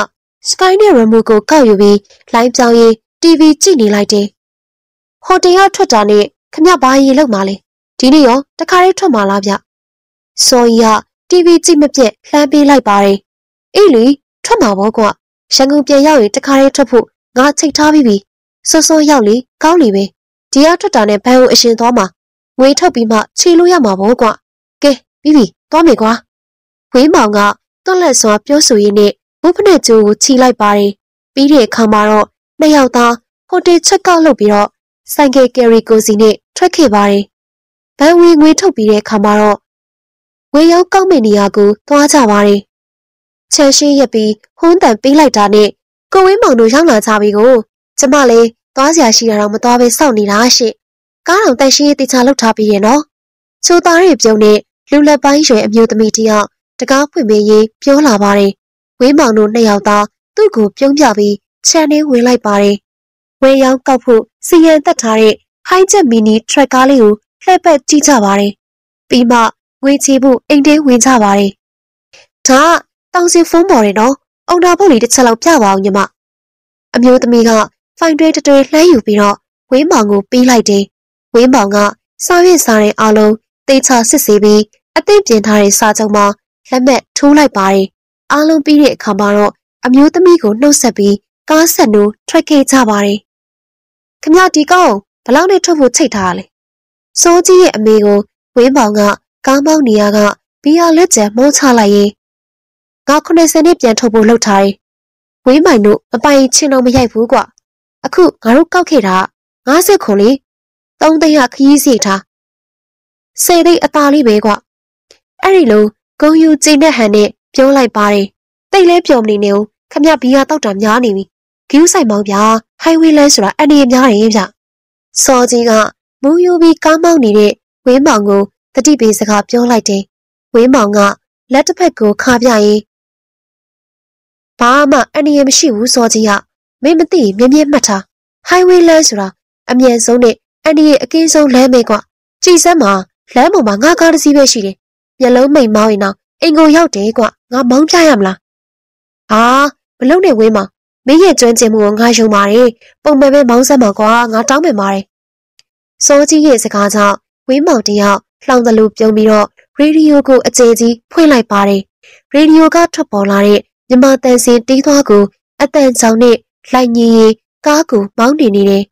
Sky နဲ့ remote ကိုကောက်ယူပြီးလိုင်းပြောင်းရေး TV ကြည့်နေလိုက်တယ်။ဟိုတယ်ကထွက်တာနဲ့ခမဘာကြီးလောက်မှလဲ။ဒီနေ့ရောတခါလေးထွက်မှလားဗျ။စောကြီးက TV ကြည့်မပြတ်လှမ်းပေးလိုက်ပါတယ်။အေးလေထွက်မှာပေါ့ကွာ။ရန်ကုန်ပြန်ရောက်ရင်တခါလေးထွက်ဖို့ ငါချိန်ထားပြီးပြီ။စောစောရောက်လေကောင်းလေပဲ။ဒီကထွက်တာနဲ့ဘန်ကိုအရှင်သွားမှာငွေထုတ်ပြီးမှခြေလို့ရမှာပေါ့ကွာ။ကဲပြီးပြီသွားမယ်ကွာ။ဝေးမောင်ကတွက်လက်စွာပြောဆိုရင်းနဲ့ဘုဖနဲ့ကျိုးကိုခြိလိုက်ပါတယ်။ပြီးတဲ့အခါမှာတော့နှစ်ယောက်သားဟိုတယ်ချက်ကောက်လုပ်ပြီးတော့ဆိုင်ကယ်ကယ်ရီကိုစီနဲ့ထွက်ခဲ့ပါတယ်။ဘန်ဝီငွေထုတ်ပြီးတဲ့အခါမှာတော့ဝေရောက်ကောက်မဲ့နေရာကိုသွားကြပါတယ်။ချန်ရှင်းရက်ပြီးဟုံးတန်ပေးလိုက်တာနဲ့ ကိုဝင်းမောင်တို့ရောက်လာကြပြီကိုကျမလည်းသွားစရာရှိတာတော့မသွားဘဲစောင့်နေတာရှင့်။ကားတော်တိုက်ရှင်းရေးတေချာလောက်ထားပြီးရဲ့နော်။ချိုသားရဲ့ပြုံးနဲ့လူလက်ပိုင်းရွယ်အမျိုးသမီးတယောက်တကားဖွင့်ပေးရေးပြောလာပါတယ်။ဝင်းမောင်တို့နှစ်ယောက်သားသူ့ကိုပြုံးပြပြီးခြံထဲဝင်လိုက်ပါတယ်။ဝဲရောင်းကောက်ဖို့စီရန်တက်ထားတဲ့ဟိုင်းချက်မီနီထရက်ကားလေးကိုလှည့်ပတ်ကြည့်ကြပါတယ်။ပြီးမှငွေချေဖို့အိမ်ထဲဝင်ကြပါတယ်။ဒါကတောင်စီဖုန်းပေါ်တယ်နော်။ အုံနာဖို့လေးတစ်ချက်လောက်ပြပါအောင်ညီမ။အမျိုးသမီးကဖိုင်တွေးတွေးလှမ်းယူပြီးတော့ဝင်းမောင်ကိုပေးလိုက်တယ်။ဝင်းမောင်ကစားရစားတဲ့အားလုံးတေချာစစ်ဆေးပြီးအသိပြင်ထားတဲ့စာချုပ်မှာလက်မှတ်ထိုးလိုက်ပါတယ်။အားလုံးပြီးတဲ့အခါမှာတော့အမျိုးသမီးကိုနှုတ်ဆက်ပြီးကားဆက်နိုးထွက်ခဲ့ကြပါတယ်။ခမဒီကောင်ဘလောက်နဲ့ထွက်ဖို့ချိတ်ထားရလဲ။စိုးကြီးရဲ့အမေကိုဝင်းပေါင်ကကားမောင်းနေရကဘီယာလက်ကျန်မောချလိုက်ရင် ငါ90နဲ့ပြန်ထုတ်ဖို့လှုပ်ထားတယ်။ဝင်းမိုင်တို့မပိုင်ချင်းတော့မရိုက်ဘူးကွာ။အခုငါတို့ကောက်ခဲ့တာ90ခွန်လေ။သုံးသိန်းကခရီးစီထား။စေသိန်းအသာလေးပဲကွာ။အဲ့ဒီလိုဂုံယူကျိတဲ့ဟန်နဲ့ပြောလိုက်ပါတယ်။တိတ်လဲပြုံနေနေဦးခမဘီယာတောက်တာများနေပြီ။ဂူးဆိုင်မောင်းပြဟိုင်ဝေးလမ်းဆိုတာအနေများတယ်ဗျ။စောကြီးကမူယူပြီးကားမောင်းနေတဲ့ဝင်းမောင်ကိုတတိပေစကားပြောလိုက်တယ်။ဝင်းမောင်ကလက်တစ်ဖက်ကိုခါပြရင် ဘာမှအန္တရာယ်မရှိဘူးစောကြီးကမင်းမသိမြင်းမြင်းမှတ်ထား highway လမ်းဆိုတာအမြန်ဆုံးနဲ့အန္တရာယ်အကင်းဆုံးလမ်းပဲကွကြည်စမ်းမှာလမ်းပေါ်မှာငါကားတစ်စီးပဲရှိတယ်မျက်လုံးမိန်မောင်းရင်တော့အင်ကိုရောက်တယ်ကွငါမောင်းပြရမလားဟာမလုံနဲ့ဝင်းမမင်းရဲ့ကျွမ်းကျင်မှုကိုငါယုံပါတယ်ပုံမှန်ပဲမောင်းစမ်းမှာကွာငါတောင်းပန်ပါတယ်စောကြီးရဲ့စကားကြောင့်ဝင်းမောင်တယောက်လှောင်တလူပြုံးပြီးတော့ရေဒီယိုကိုအကျယ်ကြီးဖွင့်လိုက်ပါတယ်ရေဒီယိုကထွက်ပေါ်လာတဲ့ မြမတန်စင်တီးသွားကိုအတန်ကြောင်နဲ့လိုက်ညီရီကားကိုမောင်းနေနေတယ်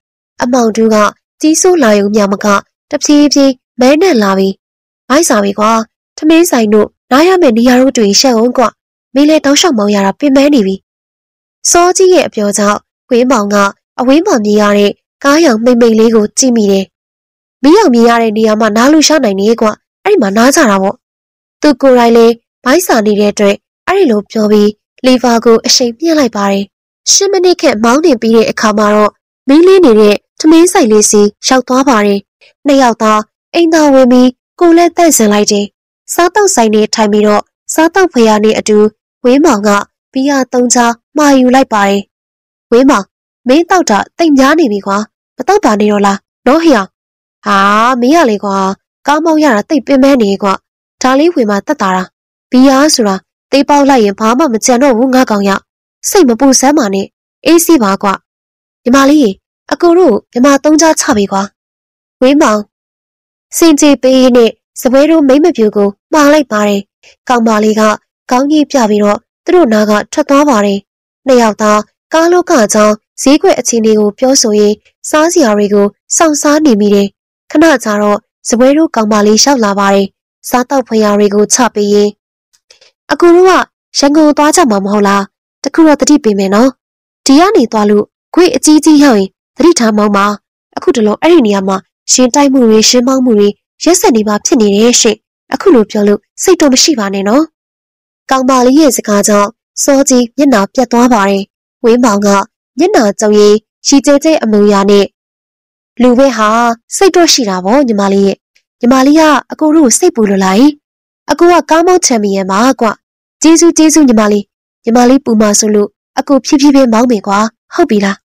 အမောင်တူကကြီးစိုးလာရုံမြမကတဖြည်းဖြည်းမဲနဲ့လာပြီးဘိုက်စာပြီကွာထမင်းဆိုင်တို့နားရမယ့်နေရာတို့တွေရှက်အောင်ကွာမင်းလည်းတောင်းလျှောက်မောင်းရတာပင်ပန်းနေပြီစောကြီးရဲ့အပြောကြောင့်ဝင်းမောင်ကအဝင်းမောင်မြင်ရတဲ့ကားရောင်မိမ့်မိန်လေးကိုကြည့်မိတယ်မီးရောင်မြင်ရတဲ့နေရာမှာနားလို့ရှာနိုင်နေကွာအဲ့ဒီမှာနားကြတာပေါ့သူကိုယ်တိုင်လည်းဘိုက်စာနေတဲ့အတွက်အဲ့ဒီလိုပြောပြီး လီဗာကိုအရှိန်ပြင်းလိုက်ပါတယ်ရှစ်မိနစ်ခန့်မောင်းနေပြီးတဲ့အခါမှာတော့မင်းလေးနေတဲ့ထမင်းဆိုင်လေးစီရောက်သွားပါတယ်နှစ်ယောက်သားအိမ်သားဝင်ပြီးကိုလည်းတန့်စင်လိုက်တယ်စားတော့ဆိုင်နေထိုင်ပြီးတော့စားတော့ဖရာနဲ့အတူဝင်းမောင်ကဘီယာသုံးချာမှာယူလိုက်ပါတယ်ဝင်းမောင်မင်းတောက်တာတိတ်များနေပြီကွာမတော့ပါနေတော့လားနော်ဟေ့ဟာမင်းရလေကွာကားမောင်းရတာတိတ်ပင်ပန်းနေကွာဒါလေးဝင်မှတက်တာတာဘီယာဆိုတာ သေးပေါက်လိုက်ရင်ဘာမှမကြံတော့ဘူးငါကောင်ရစိတ်မပူစမ်းပါနဲ့အေးစီပါကွညီမလေးအကူတို့ညီမသုံးချချပြီကွာဝင်းမောင်စင်ကြေပေးနဲ့စပွဲတို့မိမ့်မပြူကိုမှားလိုက်ပါတယ်ကောင်မလေးကကောင်းကြီးပြပြီးတော့သူတို့နာကထွက်သွားပါတယ်နှစ်ယောက်သားကားလောကကြောင်းဈေးကွက်အခြေအနေကိုပြောဆိုရင်စားစရာတွေကိုစောင့်စားနေမိတယ်ခဏကြာတော့စပွဲတို့ကောင်မလေးရှောက်လာပါတယ်စားတော့ဖွယ်ရာတွေကိုချပေးရင် အကူတို့ကရန်ကုန်သွားကြမှာမဟုတ်လားတခုတော့တတိပေးမယ်နော်ဒီကနေသွားလို့ခွေးအကြီးကြီးရောက်ရင်တတိထားမောင်းပါအခုတလုံးအဲ့ဒီနေရာမှာရှင်တိုက်မှုတွေရှင်းမောင်းမှုတွေရက်ဆက်နေပါဖြစ်နေတယ်ရှင့်အခုလိုပြောလို့စိတ်တော့မရှိပါနဲ့နော်ကောင်မလေးရဲ့စကားကြောင့်စောကြီးမျက်နှာပြတ်သွားပါတယ်ဝင်းမောင်ကမျက်နှာကြုံရင်ရှီကျဲကျဲအမူအရာနဲ့လူပဲဟာစိတ်တော့ရှိတာပေါ့ညီမလေးရဲ့ညီမလေးကအကိုတို့စိတ်ပူလို့လိုက် အကိုကကားမောင်းချန်ပီယံပါကွကျေးဇူးကျေးဇူးညီမလေးညီမလေးပူမဆိုလို့အကိုဖြည်းဖြည်းပဲမောင်းမယ်ကွာဟုတ်ပြီလား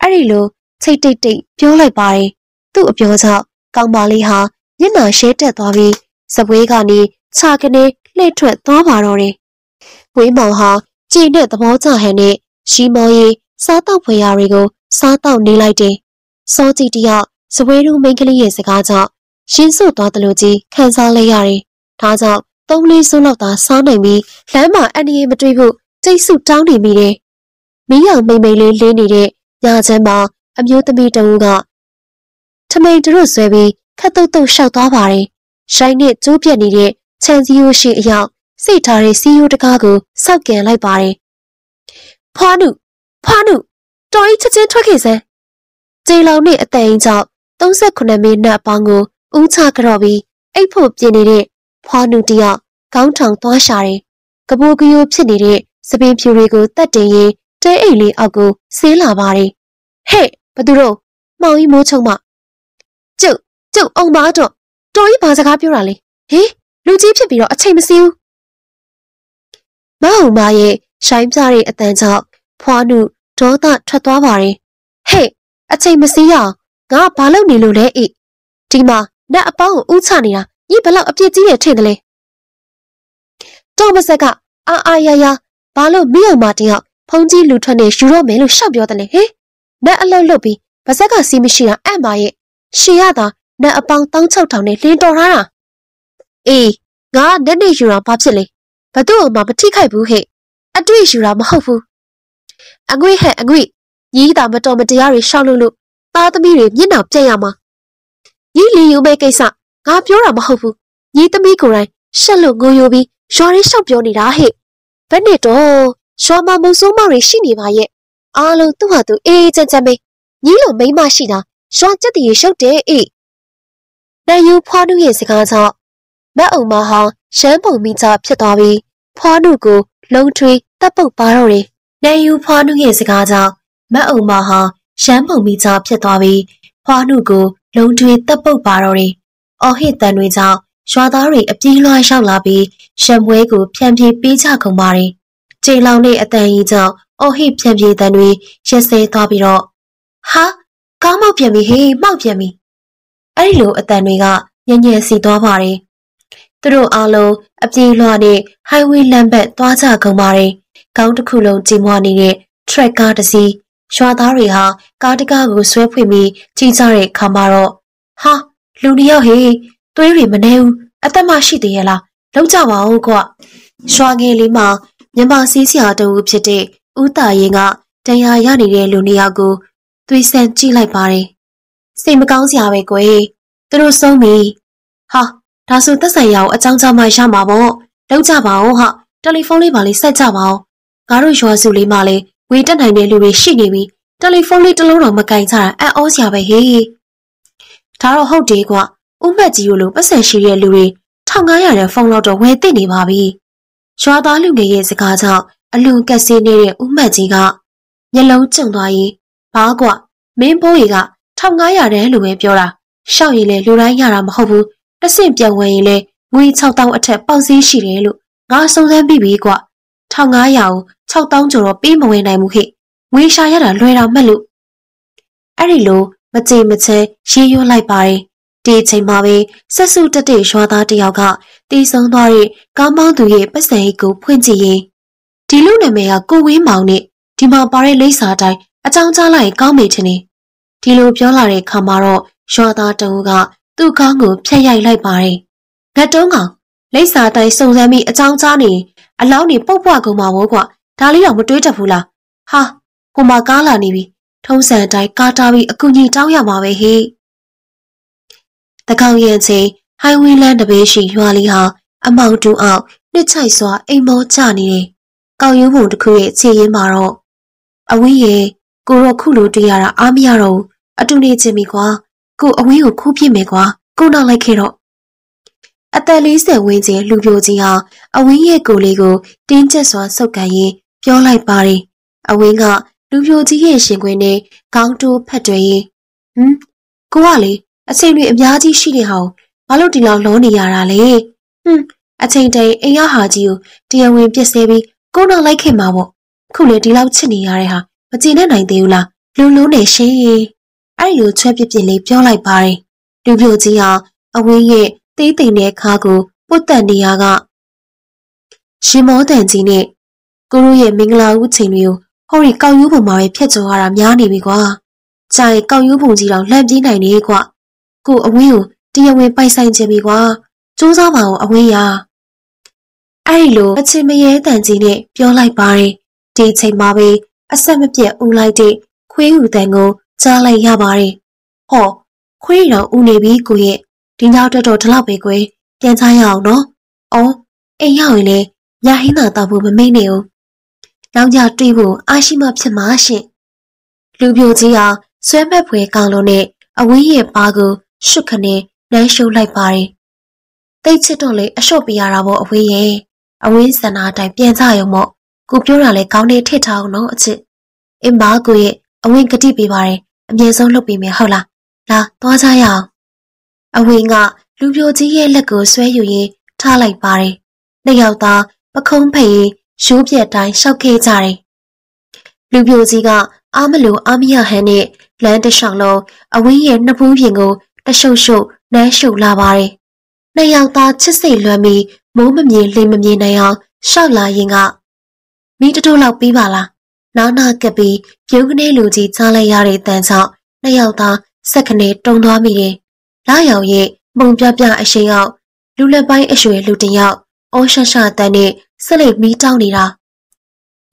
အဲ့ဒီလိုချိတ်တိတ်တိတ်ပြောလိုက်ပါတယ်သူ့အပြောကြောင့်ကောင်ပါလေးဟာမျက်နှာရှဲတက်သွားပြီးစပွဲကနေခြာကနေလှည့်ထွက်သွားပါတော့တယ်ဝင်းမောင်ဟာကြည်နဲ့သဘောကျဟန်နဲ့ရှီမောရီစားတော့ဖွယ်ရာတွေကိုစားတော့နေလိုက်တယ်စောကြည့်တယောက်စပွဲတို့မိန်းကလေးရဲ့စကားကြောင့်ရှင်းစွသွားတယ်လို့ကြီးခံစားလိုက်ရတယ် ဒါကြောင့်သုံးလေးစုလောက်သာစားနိုင်ပြီးလမ်းမှာအန်ဒီရေမတွေ့ဖို့စိတ်ဆုတောင်းနေမိတယ်။မီးရောင်မိမ့်မိန်လေးလေးနေတဲ့ညချမ်းမှာအမျိုးသမီးတဦးကထမိန်တို့ဆွဲပြီးခတ်တုတ်တုတ်ရှောက်သွားပါတယ်။ရှိုင်းနဲ့ကျိုးပြက်နေတဲ့ခြံစည်းရိုးရှိအရောက်စိတ်ထားတဲ့စီးရိုးတကားကိုစောက်ကန်လိုက်ပါတယ်။ဖွားနုဖွားနုတော်ကြီးချက်ချင်းထွက်ခဲ့စမ်းကျေလောင်နဲ့အတန်ကြောင့်38မိနစ်ပေါင်းကိုဦးချကြော့ပြီးအိတ်ဖို့ပြင်နေတဲ့ ဖွားနုတယောက်ခေါင်းထောင်သွားရှာတယ်။ကပိုးကယိုးဖြစ်နေတဲ့စပင်ဖြူတွေကိုတတ်တင်ရင်တဲအိတ်လေးအောက်ကိုဆေးလာပါတယ်။ဟဲ့ဘသူတို့မောင်ကြီးမိုးချုံမကျုပ်ကျုပ်အောင်ပါတော့တော်ကြီးဘာစကားပြောတာလဲဟေးလူကြီးဖြစ်ပြီးတော့အချိန်မစည်းဘူးမအောင်မရဲ့ရှိုင်းပြတဲ့အတန်ကြောင့်ဖွားနုဒေါသထွက်သွားပါတယ်ဟဲ့အချိန်မစည်းရအောင်ငါဘာလုပ်နေလို့လဲအိဒီမှာနတ်အပေါင်းကိုဥချနေတာ ညီဘလောက်အပြစ်ကြီးရထင်တယ်လဲတော်မဆက်ကအာအာရရဘာလို့မိအောင်မတယောက်ဖုန်ကြီးလူထွက်နေယူတော့မယ်လို့ရှောက်ပြောတယ်လေဟင်နတ်အလုတ်လုတ်ပြီးဗစက်ကစီးမရှိတာအံ့ပါရဲ့ရှေရတာနတ်အပေါင်း16000နဲ့လင်းတော်ထားတာအေးငါနက်နေယူတာဘာဖြစ်လဲဘသူ့အမမထိခိုက်ဘူးဟဲ့အတွေ့ယူတာမဟုတ်ဘူးအငွေ့ဟဲ့အငွေ့ညီးတာမတော်မတရားတွေရှောက်လို့လို့သားသမီးတွေမျက်နှာပြက်ရမှာညီးလီယူမဲ့ကိစ္စ ငါပြောတာမဟုတ်ဘူးညီးသမီးကိုယ်တိုင်ရှက်လို့ငိုယိုပြီးရွာရင်းရှောက်ပြောနေတာဟဲ့ဘယ်နဲ့တော့ရွာမှာမုံဆိုးမတွေရှိနေပါရဲ့အားလုံးသူ့ဟာသူအေးချမ်းချမ်းပဲညီးလိုမိမရှိတာရွာကြက်တည်းရှုပ်တယ်အေးနိုင်ယူဖွားနုရဲ့စကားကြောင့်မက်အုံမဟောင်းရှမ်းပုံမိချဖြစ်သွားပြီးဖွားနုကိုလုံထွေးတပ်ပုတ်ပါတော့တယ်နိုင်ယူဖွားနုရဲ့စကားကြောင့်မက်အုံမဟောင်းရှမ်းပုံမိချဖြစ်သွားပြီးဖွားနုကိုလုံထွေးတပ်ပုတ်ပါတော့တယ် အော်ဟစ်တန်တွေကြောင့်ရွာသားတွေအပြေးလွှားလျှောက်လာပြီးရှံပွဲကိုဖြန့်ပြေးပေးကြကုန်ပါတယ်။ချိန်လောင်တဲ့အတန်ကြီးကြောင့်အော်ဟစ်ဖြန့်ပြေးတန်တွေရက်စဲသွားပြီးတော့ဟာကားမောက်ပြန်ပြီဟေးမောက်ပြန်ပြီအဲ့ဒီလိုအတန်တွေကညံ့ညံ့စီသွားပါတယ်။သူတို့အားလုံးအပြေးလွှားနဲ့ highway လမ်းဘက်သွားကြကုန်ပါတယ်။ကောင်းတစ်ခုလုံးကြီးမွားနေတဲ့ track ကားတစ်စီးရွာသားတွေဟာကားတကားကိုဆွဲဖွင့်ပြီးကြီးကြတဲ့ခါမှာတော့ဟာ လူနှစ်ယောက်ဟေးသွေးတွေမနှဲဘူးအသက်မရှိသေးရလားလောက်ကြပါဦးကွရွာငယ်လေးမှာမြန်မာစီးစရာတူဖြစ်တဲ့ဦးတာရင်ကတရားရနေတဲ့လူနှစ်ယောက်ကိုသွေးဆန်ကြည့်လိုက်ပါတယ်စိတ်မကောင်းစရာပဲကွယ်သူတို့ဆုံးပြီဟာဒါဆိုသက်ဆိုင်ရာကိုအကြောင်းကြားမှရမှာပေါ့လောက်ကြပါဦးဟာတယ်လီဖုန်းလေးပါလေးဆက်ကြပါဦးငါတို့ရွာစုလေးမှာလေဝေတက်နိုင်တဲ့လူတွေရှိနေပြီတယ်လီဖုန်းလေးတစ်လုံးတော့မကင်ကြတာအံ့ဩစရာပဲဟေး ဒါတော့ဟုတ်တယ်ကွာဦးမက်ကြီးတို့လိုပတ်စံရှိတဲ့လူတွေ1500တဲ့ဖုန်းလောက်တော့ဝယ်သိနေပါပြီရွာသားလူငယ်ရဲ့စကားကြောင့်အလွန်ကက်ဆေးနေတဲ့ဦးမက်ကြီးကမျက်လုံးကျုံသွားရင်ဘာကွာမင်းပိုးကြီးက1500တဲ့လူပဲပြောတာရှောက်ရင်လေလူတိုင်းရတာမဟုတ်ဘူးတဆင့်ပြန်ဝင်ရင်လေငွေ6000အထက်ပေါက်စည်းရှိတယ်လို့ငါစုံစမ်းပြီးပြီကွာ1500ကို6000ကျော်တော့ပေးမဝင်နိုင်ဘူးဟဲ့ငွေရှာရတာလွယ်တာမှတ်လို့အဲ့ဒီလို မကြင်မချဲရေရွလိုက်ပါတယ်ဒီအချိန်မှာပဲဆက်စုတက်တဲ့ရွာသားတယောက်ကတီးဆုံးသွားတဲ့ကားမောင်းသူရဲ့ပတ်စံအိတ်ကိုဖွင့်ကြည့်ရင်ဒီလူနာမည်ကကိုဝင်းမောင်နဲ့ဒီမှာပါတဲ့လိပ်စာတိုင်းအကြောင်းကြားလိုက်ကောင်းမေထင်နေဒီလိုပြောလာတဲ့ခါမှာတော့ရွာသားတအုပ်ကသူ့ကောင်းကိုဖျက်ရိုက်လိုက်ပါတယ်ငတ်တုံးကောင်လိပ်စာတိုင်းစုံစမ်းပြီးအကြောင်းကြားနေအလောင်းနေပုတ်ပွားကုန်မှာဘောကွာဒါလေးတော့မတွေးတတ်ဘူးလားဟာဟိုမှာကားလာနေပြီ ထုံးစံအတိုင်းကားတားပြီးအကူကြီးတောင်းရမှာပဲဟေ့တကောင်ရင်ချင်းဟိုင်ဝေးလန်းတပေးရှိရွာလေးဟာအမောင်တူအောင်နှစ်ချိုက်စွာအိမ်မောချနေတယ်။ကောက်ရုံးပုံတစ်ခုရဲ့ခြေရင်းမှာတော့အဝင်းရဲ့ကိုတော့ခုလိုတွေ့ရတာအားမရတော့ဘူးအတူနေချင်းမိကွာကိုအဝင်းကိုခိုးပြစ်မယ်ကွာကိုနောက်လိုက်ခဲ့တော့အသက်40ဝန်းကျင်လူပြိုကြီးဟာအဝင်းရဲ့ကိုလေးကိုတင်းကျပ်စွာဆုပ်ကန်ရင်းပြောလိုက်ပါတယ်အဝင်းက လူပြိုကြီးရဲ့ရှင်ခွင်နဲ့ခေါင်းတိုးဖက်တွေရင်ဟမ်ကိုကလေအချိန်တွေအများကြီးရှိနေဟောင်းဘာလို့ဒီလောက်လောနေရတာလဲဟွန်းအချိန်တိုင်အိမ်ရဟာကြီးကိုတရားဝင်ပြစ်စဲပြီးကိုနောက်လိုက်ခင်မှာပေါ့ခုလေဒီလောက်ချစ်နေရတဲ့ဟာမကျေနပ်နိုင်သေးဘူးလားလူလုံးနေရှင်အဲ့ဒီလိုချွဲပြစ်ပြစ်လေးပြောလိုက်ပါတယ်လူပြိုကြီးဟာအဝင်းရဲ့သေးသိမ်တဲ့ခါကိုပုတ်တန်နေရကရှင်မောတန်ကြီးနဲ့ကိုရိုရဲ့မင်္ဂလာဦးချိန်တွေကို ဟော်ရီကောက်ယူပုံမှာပဲဖြတ်ကျော်ရတာများနေပြီကွာ။ကြာရင်ကောက်ယူပုံကြီးတော့လှမ်းပြေးနိုင်နေကွာ။ကိုအဝင်းကိုတရားဝင်ပိုက်ဆိုင်ခြင်းပြီကွာ။စူးစမ်းပါအောင်အဝင်းရ။အဲ့ဒီလိုအချင်းမရဲတန်ကြီးနဲ့ပြောလိုက်ပါတယ်။ဒီချိန်မှာပဲအဆက်မပြတ်ဦးလိုက်တဲ့ခွေးဟူတန်ကိုကြားလိုက်ရပါတယ်။ဟောခွေးတော်ဦးနေပြီကိုရဲ့ဒီညောက်တော်တော်ဒီလောက်ပဲကွယ်ပြန်ချရအောင်နော်။အော်အိမ်ရောက်ရင်လေညာဟင်းသာတောက်ဖို့မမိတ်နေဘူး။ နောက်ကြတွေးဖို့အာရှိမဖြစ်မှာရှင်။လူပြိုကြီးဟာဆွဲမဲ့ဖွယ်ကောင်းလို့နဲ့အဝင်းရဲ့ပါကိုရှုခနဲ့နမ်းရှုပ်လိုက်ပါတယ်။တိတ်ချစ်တော့လေအလျှော့ပြရတာပေါ့အဝင်းရဲ့အဝင်းစန္နာတိုင်းပြန်ကြရုံမို့ကိုပြောတာလေကောင်းနေထစ်ထားအောင်နော်အချစ်။အင်းပါကိုရဲ့အဝင်းကတိပေးပါတယ်အမြဲဆုံးလုပ်ပေးမယ်ဟုတ်လား။လာသွားကြရအောင်။အဝင်းကလူပြိုကြီးရဲ့လက်ကိုဆွဲယူရင်းထားလိုက်ပါတယ်။နှစ်ယောက်သားပခုံးဖိတ်ရင် ရိုးပြက်တိုင်းရှောက်ခဲ့ကြတယ်။လူပြိုကြီးကအားမလို့အာမရဟန်နဲ့လမ်းတစ်လျှောက်လုံးအဝင်းရဲ့နှစ်ဖူးပြင်ကိုတရှုပ်ရှုပ်နမ်းရှုပ်လာပါတယ်။နှစ်ယောက်သားချစ်စိတ်လွမ်းပြီးမိုးမမြင်လှိမ်မမြင်နိုင်အောင်ရှောက်လာရင်ကမိတတိုးလောက်ပြီးပါလား။နားနာကပ်ပြီးပြုံးကနေလူကြီးချလိုက်ရတဲ့တန်ချောင်းနှစ်ယောက်သားစက်ကနေတုံသွားမိတယ်။လာရောင်ရဲ့ပုံပြပြအရှိန်အောင်လူလက်ပိုင်းအရွယ်လူတယောက်အော်ရှရှတန်းနဲ့ ဆက်လက်မီးတောင်းနေတာ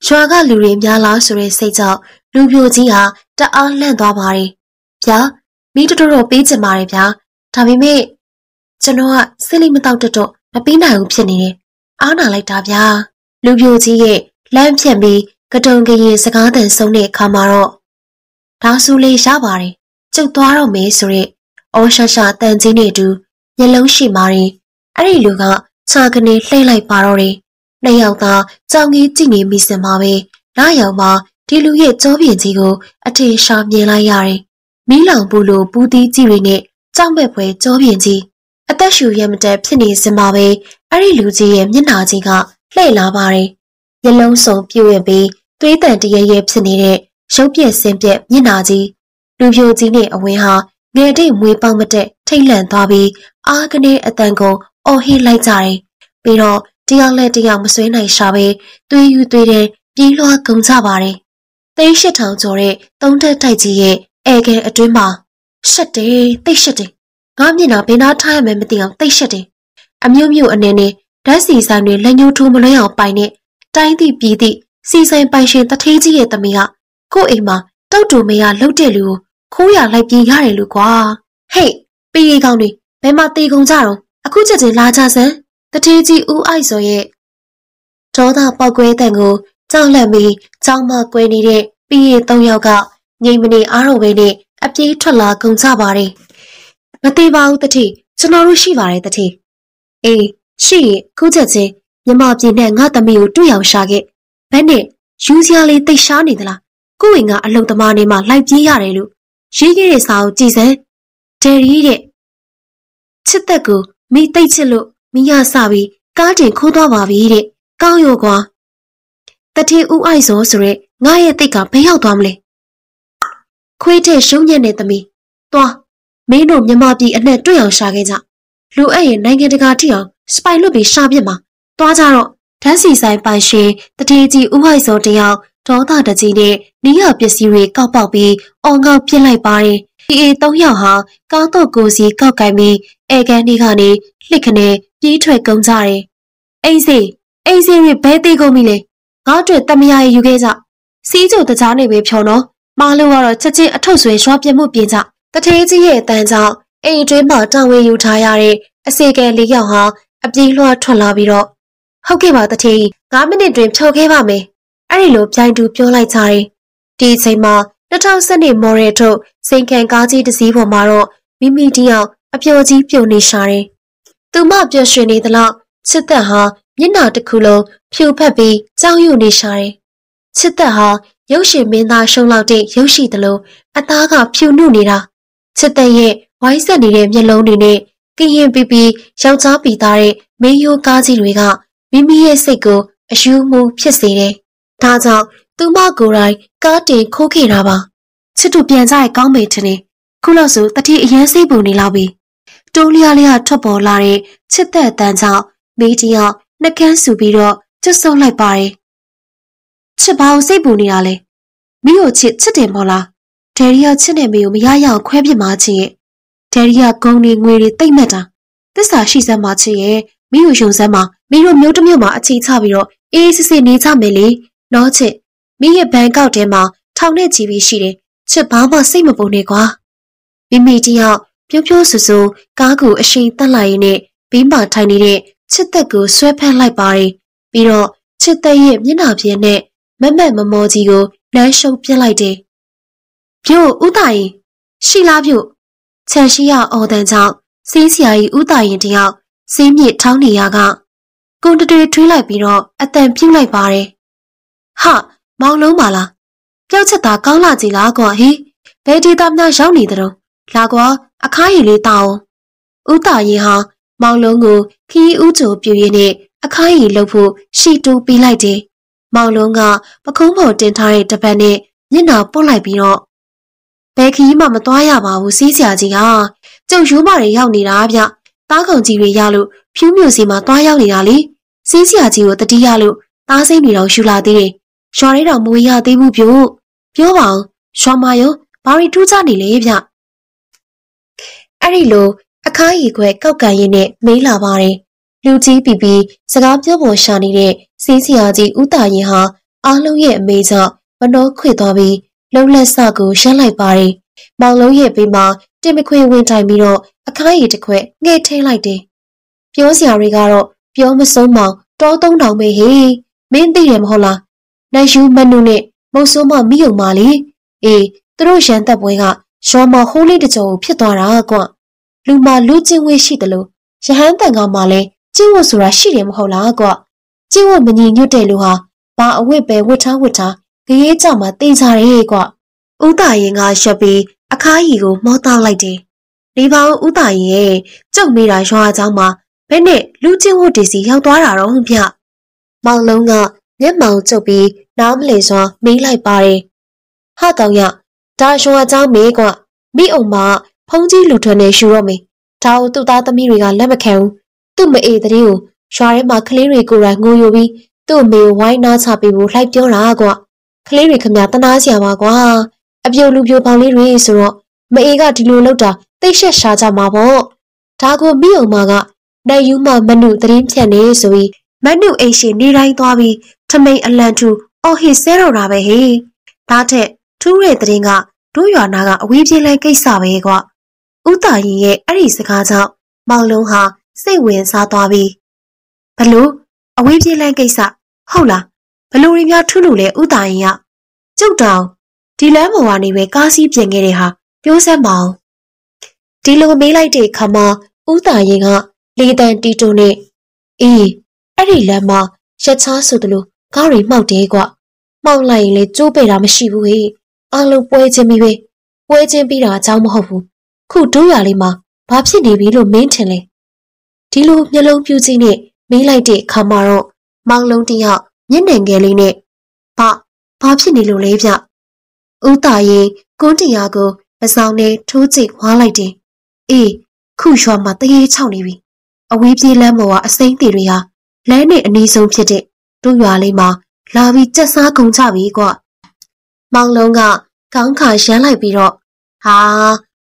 ရွာကလူတွေများလားဆိုတဲ့စိတ်ကြောင့်လူပြိုကြီးဟာတအားလန့်သွားပါတယ်။ဗျာမီးတော်တော်ပေးချင်ပါတယ်ဗျာ။ဒါပေမဲ့ကျွန်တော်ကစိတ်လေးမတောက်တတော့မပေးနိုင်ဘူးဖြစ်နေတယ်။အားနာလိုက်တာဗျာ။လူပြိုကြီးရဲ့လမ်းဖြတ်ပြီးကတုံကရင်စကားတန်ဆုံးတဲ့အခါမှာတော့ဒါဆူလေးရပါတယ်။ကျုပ်သွားတော့မယ်ဆိုရက်အော်ရှာရှာတန်ကြီးနဲ့တူမျက်လုံးရှိမာရင်အဲ့ဒီလူကခြာကနေလှိမ့်လိုက်ပါတော့တယ်။ နှစ်ယောက်သားကြောင်ကြီးကြည့်နေမိစင်မှာပဲလာရောက်မှဒီလူရဲ့ကြောပြင်ကြီးကိုအထင်ရှာမြင်လိုက်ရတယ်။မီးလောင်ပူလိုပူသီးကြီးတွေနဲ့ကြောက်မဲ့ဖွယ်ကြောပြင်ကြီးအသက်ရှူရမတက်ဖြစ်နေစမှာပဲအဲ့ဒီလူကြီးရဲ့မျက်နှာကြီးကလှည့်လာပါတယ်။မျက်လုံးစုံပြည့်ဝပြီးသွေးတန်တရရဲဖြစ်နေတဲ့ရုပ်ပြက်စင်းပြက်မျက်နှာကြီးလူပြိုကြီးနဲ့အဝင်းဟာငယ်တိတ်မွေးပေါက်မတက်ထိတ်လန့်သွားပြီးအာကနေအတန်ကုန်အော်ဟစ်လိုက်ကြတယ်။ပြီးတော့ တယောက်လက်တယောက်မဆွေးနိုင်ရှာပဲသွေးယူသွေးတဲ့ပြေးလွှားကုန်ကြပါတယ်။သိန်းရှစ်ထောင်ကျော်တဲ့သုံးတက်တိုက်ကြီးရဲ့အဲခဲအတွင်းမှာရှက်တယ်သိရှက်တယ်ငါမျက်နှာဘယ်နာထားရမယ်မသိအောင်သိရှက်တယ်အမျိုးမျိုးအနေနဲ့ဓာတ်စီဆိုင်တွေလက်ညှိုးထိုးမလွှဲအောင်ပိုင်နဲ့တိုင်းသည့်ပြည်သည့်စီဆိုင်ပိုင်ရှင်တထေးကြီးရဲ့သမီးကကို့အိမ်မှာတောက်တူမရလှုပ်တဲ့လူကိုခိုးရလိုက်ပြေးရတယ်လို့ကွာဟေ့ပြေးကောင်းတွေဘယ်မှာတေကုန်ကြတော့အခုချက်ချင်းလာကြစမ်း တထေးကြီးဦးအိုက်စော်ရဲ့ဒေါသပောက်ကွဲတဲ့ကိုကြောက်လန့်ပြီးကြောင်မကွဲနေတဲ့ပြေးရသုံးယောက်ကငိမ်မနေအားတော့ပဲနဲ့အပြေးထွက်လာကုန်ကြပါတယ်မသေးပါဘူးတထေးကျွန်တော်တို့ရှိပါတယ်တထေးအေးရှိရင်ခုချက်ချင်းမြမပြည်နဲ့ငါသမီးကိုတွေ့အောင်ရှာခဲ့ဘယ်နဲ့ယူစရာလေးတိတ်ရှားနေသလားကိုယ့်ဝင်ကအလုံသမားနေမှလိုက်ပြေးရတယ်လို့ရေးခဲ့တဲ့စာကိုကြည်စမ်းဒယ်ရီတဲ့ချစ်သက်ကိုမိတိတ်ချစ်လို့ မိရစပြီးကားတင်ခိုးသွားပါပြီတဲ့ကောင်းရောကွာတထေးဦးအိုက်စောဆိုရက်ငါရဲ့တိတ်ကဘယ်ရောက်သွားမလဲခွေးတဲ့ရှုံးညံ့တဲ့သမီးသွားမင်းတို့မြမပြည်အနဲ့တွေ့အောင်ရှာခဲ့ကြလူအဲ့ရင်နိုင်ငံတကာထိအောင်စပိုင်လွတ်ပြီးရှာပြစ်မှာသွားကြတော့ဓာတ်စီဆိုင်ပိုင်ရှင်တထေးကြီးဦးဟိုက်စောတယောက်ဒေါသတကြီးနဲ့နီးရပစ္စည်းတွေကောက်ပေါက်ပြီးအော်ငေါက်ပြစ်လိုက်ပါတယ်။ဒီအေသုံးယောက်ဟာကားတော့ကိုစီကောက်ကင်ပြီး အဲကန်ဒီကနေလှစ်ခနဲ့ပြေးထွက်ကုန်ကြတယ်။အိမ်စီအိမ်စီတွေဘဲသေးကုန်ပြီလေ။ငါတို့တမယာယူခဲ့ကြ။စီးကြိုတကြားနေပဲဖြော်နော်။မားလို့ကတော့ချက်ချင်းအထုပ်ဆွဲရွှာပြမှုပြင်ကြ။တထေးကြီးရဲ့အတန်းကြောင့်အိမ်အတွင်းမှာတာဝန်ယူထားရတဲ့အစီကံလေးယောက်ဟာအပြေးလွှားထွက်လာပြီးတော့ဟုတ်ကဲ့ပါတထေး9မိနစ်တွင်ဖြော်ခဲ့ပါမယ်အဲ့ဒီလိုပြိုင်တူပြောလိုက်ကြတယ်ဒီအချိန်မှာ2010နှစ်မော်ရဲထုတ်စိန်ခံကားကြီးတစ်စီးပေါ်မှာတော့မိမိတယောက် အပျော်ကြီးပြုံနေရှာတယ်သူမပျော်ရွှင်နေသလောက်ချစ်သက်ဟာမျက်နှာတစ်ခုလုံးဖြူဖက်ပြီးကြောင်ရွံ့နေရှာတယ်ချစ်သက်ဟာရုပ်ရှင်မင်းသားရှုံးလောက်တဲ့ရုပ်ရှိသလိုအသားကဖြူနုနေတာချစ်သက်ရဲ့ဝိုင်းဆက်နေတဲ့မျက်လုံးတွေနဲ့ကရင်ပီပီယောက်ျားပီသားတဲ့မင်းရိုးကားကြီးတွေကမိမိရဲ့စိတ်ကိုအယူမှုဖြစ်စေတယ်။ဒါကြောင့်သူမကိုယ်တိုင်ကားတင်ခိုးခဲ့တာပါ။ချစ်သူပြန်ကြရကောင်းမေထင်တယ်။ခုလောက်ဆိုတတိအရင်စိတ်ပူနေလောက်ပြီ။ တိုးလျားလျားထွက်ပေါ်လာတဲ့ချစ်သက်တန်းကြောင့်မိတယောက်နှကန်းဆူပြီးတော့ကျွတ်ဆုံလိုက်ပါတယ်။ချစ်ပါအောင်စိတ်ပူနေတာလေ။မိကိုချစ်ချစ်တယ်မို့လား။ဒယ်ရီယာချစ်တဲ့မိကိုမရရအောင်ခွဲပြစ်မှချင်းရဲ့။ဒယ်ရီယာဂုံတွေငွေတွေတိတ်မှတ်တာ။သစ္စာရှိစမ်းမှချင်းရဲ့မိကိုယုံစမ်းမှမိတို့မျိုးတစ်မျိုးမှာအခြေချပြီးတော့အေးစစ်စစ်နေကြမယ်လေနော်ချစ်မိရဲ့ဘန်ကောက်ထဲမှာထောင်နဲ့ချီပြီးရှိတယ်ချစ်ဘာမှစိတ်မပူနေကွာမိမိတယောက် ပြိုးပြိုးဆူဆူကားကိုအရှိန်တက်လိုက်ရင်းနဲ့ဘင်းပါထိုင်နေတဲ့ချစ်သက်ကိုဆွဲဖက်လိုက်ပါတယ်ပြီးတော့ချစ်သက်ရဲ့မျက်နှာပြင်နဲ့မမတ်မမောကြီးကိုလမ်းရှုပ်ပြစ်လိုက်တယ်ပြို့ဥတာရင်ရှိလားပြို့ချန်ရှိရအော်တန်ကြောင့်စီးစရာကြီးဥတာရင်တယောက်စင်းမြစ်ထောင်းနေရကကွန်တတွေထွေးလိုက်ပြီးတော့အတန်ပြုတ်လိုက်ပါတယ်။ဟာမောင်လုံးပါလား။ပျောက်ချက်သားကောင်းလာကြည်လားကွာဟေးဘယ်ဒီသားများရောက်နေတဲ့တော့လာကွာ အခါရည်လေးတောင်း။ဦးတာရင်ဟာမောင်လုံးကိုခီးဦးချိုပြူရင်းနဲ့အခါရည်လှုပ်ဖို့ရှီတူပေးလိုက်တယ်။မောင်လုံးကပခုံးပေါ်တင်ထားတဲ့တပတ်နဲ့မျက်နှာပုတ်လိုက်ပြီးတော့ဘယ်ခီးမှမသွားရပါဘူးစီးစရာကြီးဟာကျုပ်ရိုးမတွေရောက်နေတာဗျ။တားကောင်ကြီးတွေရလို့ဖြူးမြို့စီမှာသွားရောက်နေတာလေ။စီးစရာကြီးကိုတတိယလို့သားစိမ့်တွေတော့ယူလာသေးတယ်။ရွာထဲတော့မွေရသေးဘူးပြို့။ပြောပါအောင်ရွာမရောဘာရီထူးကြနေလဲဗျ။ အဲ့ဒီလိုအခါရီခွဲကောက်ကန်ရင်းနဲ့မေးလာပါတယ်။လူကြီးပီပီစကားပြောပေါ်ရှာနေတဲ့စီးစရာကြီးဥတာရင်ဟာအားလုံးရဲ့အမေကြောင့်မနှောခွေသွားပြီးလုံလက်စကိုရှမ်းလိုက်ပါတယ်။မောင်လုံးရဲ့ဘေးမှာတင်မခွေဝင်တိုင်ပြီးတော့အခါရီတစ်ခွက်ငှဲ့ထိန်လိုက်တယ်။ပြောစရာတွေကတော့ပြောမဆုံးမောင်တောသုံးတောင်ပဲဟေးမင်းသိတယ်မဟုတ်လားနိုင်ယူမနုနဲ့မုတ်ဆိုးမမိယုံပါလေအေးသူတို့ရန်သက်ပွဲကရော်မဟိုးလေးတကြောဖြစ်သွားတာကွ လူမလူချင်းဝေးရှိတယ်လို့ရဟန်းတန်ကမှလည်းကျင့်ဝတ်ဆိုတာရှိတယ်မဟုတ်လားကွကျင့်ဝတ်မညီညွတ်တဲ့လူဟာဘာအဝတ်ပဲဝတ်ထားဝတ်ထားခရီးကြမှာတေးကြတယ်ကွဥတာရင်ကရှက်ပြီးအခါကြီးကိုမောတောက်လိုက်တယ်ဒီပေါင်းဥတာရင်ရဲ့ကြုံမိတာရွာအကြောင်းမှာဘယ်နဲ့လူချင်းဝတ်တီစီရောက်သွားတာတော့ဗျမောင်လုံးကမျက်မှောင်ကျုပ်ပြီးနားမလည်စွာမေးလိုက်ပါတယ်ဟာကောင်ရဒါရွာအကြောင်းမေးကွမိအောင်မ ဖုံးကြီးလူထွန်းနေရှူတော့မေဒါကိုသူ့သားသမီးတွေကလက်မခံဘူးသူ့မအေးတဲ့ကိုရွာထဲမှာကလေးတွေကိုယ်တိုင်ငိုယိုပြီးသူ့အမေဝိုင်းနာချပေးဖို့လိုက်ပြောတာကွကလေးတွေခမတနာစရာပါကွာအပြိုလူပြိုပေါင်းလေးတွေဆိုတော့မအေးကဒီလိုလောက်တာသိရှက်ရှာကြမှာပေါ့ဒါကိုမိအောင်မကနိုင်ယူမမနုသတင်းဖြန့်နေဆိုပြီးမနုအိရှင်နေတိုင်းသွားပြီးထမိန်အလန်ထူအော်ဟစ်ဆဲတော့တာပဲဟေးဒါထက်ထူးတဲ့သတင်းကတို့ရွာနာကအဝေးပြေးလဲကိစ္စပဲကွာ ဥတာရင်ရဲ့အဲ့ဒီစကားကြောင့်မောင်လုံးဟာစိတ်ဝင်စားသွားပြီးဘလို့အဝေးပြေးလန်းကိစ္စဟုတ်လားဘလို့ရင်းများထုလို့လဲဥတာရင်ကကျုပ်တောင်ဒီလမ်းပေါ်ကနေပဲကားစီးပြင်ခဲ့တဲ့ဟာပြောစမ်းမအောင်ဒီလိုမေးလိုက်တဲ့အခါမှာဥတာရင်ကလေတံတီတုံနဲ့အေးအဲ့ဒီလမ်းမှာရက်ချားဆိုသလိုကားတွေမှောက်တယ်ကွမှောက်လိုက်ရင်လေကျိုးပေတာမရှိဘူးဟေ့အလုံးပွဲချင်းပြီးပဲပွဲချင်းပြီးတာအကြောင်းမဟုတ်ဘူး ခုဒုရလေးမှာဘာဖြစ်နေပြီလို့မင်းထင်လဲဒီလိုမျက်လုံးပြူးကြီးနဲ့မေးလိုက်တဲ့အခါမှာတော့မောင်လုံးတယောက်မျက်နှာငယ်လေးနဲ့ဘာဘာဖြစ်နေလို့လဲဗျဥတာရင်ကွန်းတရားကိုပဆောင်နဲ့ထိုးကြည့်ဝါလိုက်တယ်အေးခုရွာမှာတရေချောက်နေပြီအဝေးပြေးလမ်းပေါ်ကအစိမ့်တွေဟာလမ်းနဲ့အနီးဆုံးဖြစ်တဲ့တို့ရွာလေးမှာလာပြီးကြက်စားကုန်ကြပြီကွမောင်လုံးကကောင်းခါရမ်းလိုက်ပြီးတော့ဟာ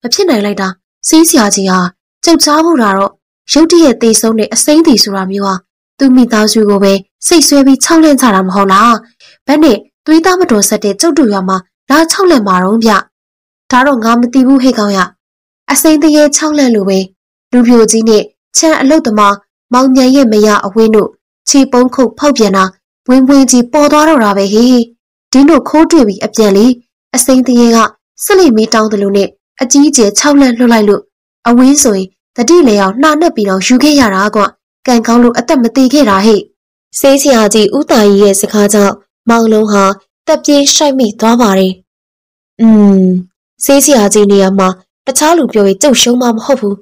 မဖြစ်နိုင်လိုက်တာစီးစရာကြီးဟာကြုတ်ချားမှုတာတော့ရုတ်တရက်သေးဆုံးတဲ့အစိမ့်တီဆိုတာမျိုးဟာသူမိသားစုကိုပဲစိတ်ဆွဲပြီးခြောက်လန့်ကြတာမဟုတ်လားဘယ်နဲ့သွေးသားမတော်ဆက်တဲ့ကျုပ်တို့ရွာမှာလာခြောက်လန့်မှာတော့ဗျဒါတော့ငါမသိဘူးဟဲ့ကောင်ရအစိမ့်တရေခြောက်လန့်လိုပဲလူပြိုကြီးနဲ့ချမ်းအလုတ်သမားမောင်မြန်ရဲ့မရအဝင်းတို့ခြေပုံးခုတ်ဖောက်ပြန်တာဝင်းဝင်းကြီးပေါ်သွားတော့တာပဲဟေးဒီတို့ခိုးတွေ့ပြီးအပြန်လေအစိမ့်တရေကဆက်လိမီတောင်းတယ်လို့နဲ့ အကြီးကျယ်ခြောက်လန့်လွတ်လိုက်လို့အဝင်းဆိုရင်တတိလေအောင်နှာနှက်ပြီးတော့ယူခဲ့ရတာကွကံကောင်းလို့အသက်မသေးခဲ့တာဟဲ့စေးစရာကြီးဥတာကြီးရဲ့စကားကြောင့်မောင်လုံးဟာတက်ပြေးရှိုက်မိသွားပါတယ်อืมစေးစရာကြီးနေရာမှာတခြားလူပြောရင်ကြုတ်ရှုံးမှမဟုတ်ဘူး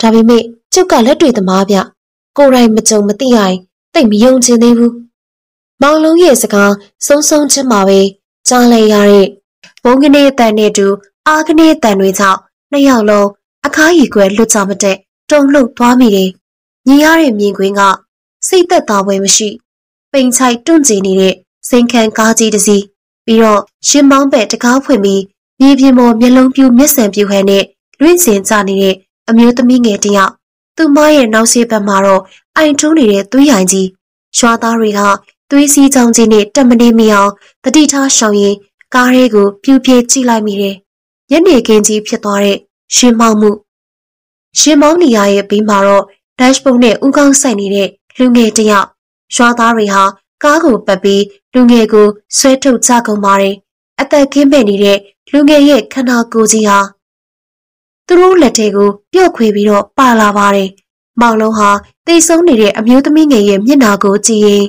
ဒါပေမဲ့ကျုပ်ကလက်တွေသမားဗျကိုယ်တိုင်မကြုံမသိရရင်တိတ်မယုံချင်သေးဘူးမောင်လုံးရဲ့စကားဆုံးဆုံးချင်းမှာပဲကြားလိုက်ရတဲ့ဘုံကနေအတန်နဲ့တူ အာကနေအတန်တွေကြောင့်နှစ်ယောက်လုံးအခါရီခွဲလွတ်ကြမတဲ့တုံလှုပ်သွားမိတယ်။ညီရတဲ့မြင်ကွင်းကစိတ်သက်သာပွဲမရှိပိန်ချိုက်တွန့်ကျင်နေတဲ့စိန်ခံကားကြီးတစ်စီးပြီးတော့ရှင်မောင်းဘက်တကားဖွင့်ပြီးမြေပြင်ပေါ်မျက်လုံးပြူမျက်စံပြူဟန်နဲ့လွင့်စင်ကြနေတဲ့အမျိုးသမီးငယ်တယောက်သူမရဲ့နောက်ဆေးဘက်မှာတော့အိုင်ထုံးနေတဲ့သွေးရိုင်ကြီးရွာသားတွေကသွေးစည်းချောင်းကြီးနဲ့တက်မနေမိအောင်တတိထားရှောင်ရင်ကားရဲကိုပြူပြဲကြည့်လိုက်မိတယ်။ ညနေခင်းကြီးဖြစ်သွားတဲ့ရှင်မောင်မှုရှင်မောင်နီယာရဲ့ဘေးမှာတော့ dashboard နဲ့ဥကောင်းဆိုင်နေတဲ့လူငယ်တယောက်ရွာသားတွေဟာကားကိုပတ်ပြီးလူငယ်ကိုဆွဲထုတ်ကြကုန်ပါတယ်။အသက်ခင်းမဲ့နေတဲ့လူငယ်ရဲ့ခန္ဓာကိုယ်ကြီးဟာသူတို့လက်ထဲကိုပြော့ခွေပြီးတော့ပါလာပါတယ်။မောင်လုံးဟာတိတ်ဆုံးနေတဲ့အမျိုးသမီးငယ်ရဲ့မျက်နှာကိုကြည့်ရင်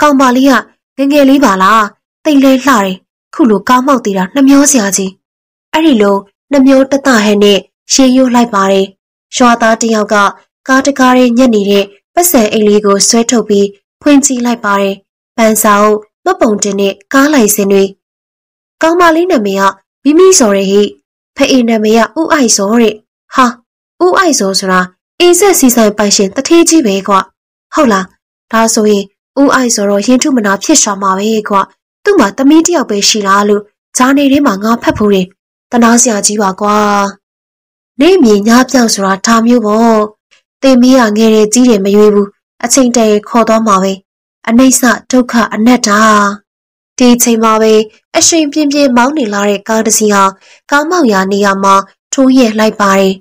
ကောင်မလေးကငငယ်လေးပါလားတိတ်လဲလှတယ်ခုလိုကားမောက်သေးတာနှမျောစရာကြီး အဲ့ဒီလိုနှမျောတတဟန်နဲ့ရှေးရိုးလိုက်ပါတယ်ရွာသားတယောက်ကကားတကားရဲ့ညက်နေတဲ့ပတ်စံအိတ်လေးကိုဆွဲထုတ်ပြီးဖွင့်ကြည့်လိုက်ပါတယ်ပန်းစာအုပ်မပုံတင်တဲ့ကားလိုက်စင်တွေကောင်မလေးနာမည်ကမိမိစော်ရဲ့ဟိဖအေးနာမည်ကဥအိုက်စောတဲ့ဟာဥအိုက်စောဆိုတာအင်းဆက်စီဆိုင်ပိုင်ရှင်တထေးကြီးပဲကွဟုတ်လားဒါဆိုရင်ဥအိုက်စောတော့ရင်ထုမနာဖြစ်ရှာမှာပဲကွသူ့မှာသမီးတယောက်ပဲရှိလားလို့ဂျာနေထဲမှာငါဖတ်ဖို့တယ် တနာစရာကြီးပါကွာနေမြေညပြောင်ဆိုတာဒါမျိုးပေါ့တင်မီးကငယ်တယ်ကြီးတယ်မရွေးဘူးအချိန်တည်းခေါ်တော့မှာပဲအနိစ္စဒုက္ခအနတ္တာဒီချိန်မှာပဲအရှိန်ပြင်းပြင်းမောင်းနေလာတဲ့ကားတစ်စီးဟာကားမောက်ရာနေရာမှာထိုးရက်လိုက်ပါတယ်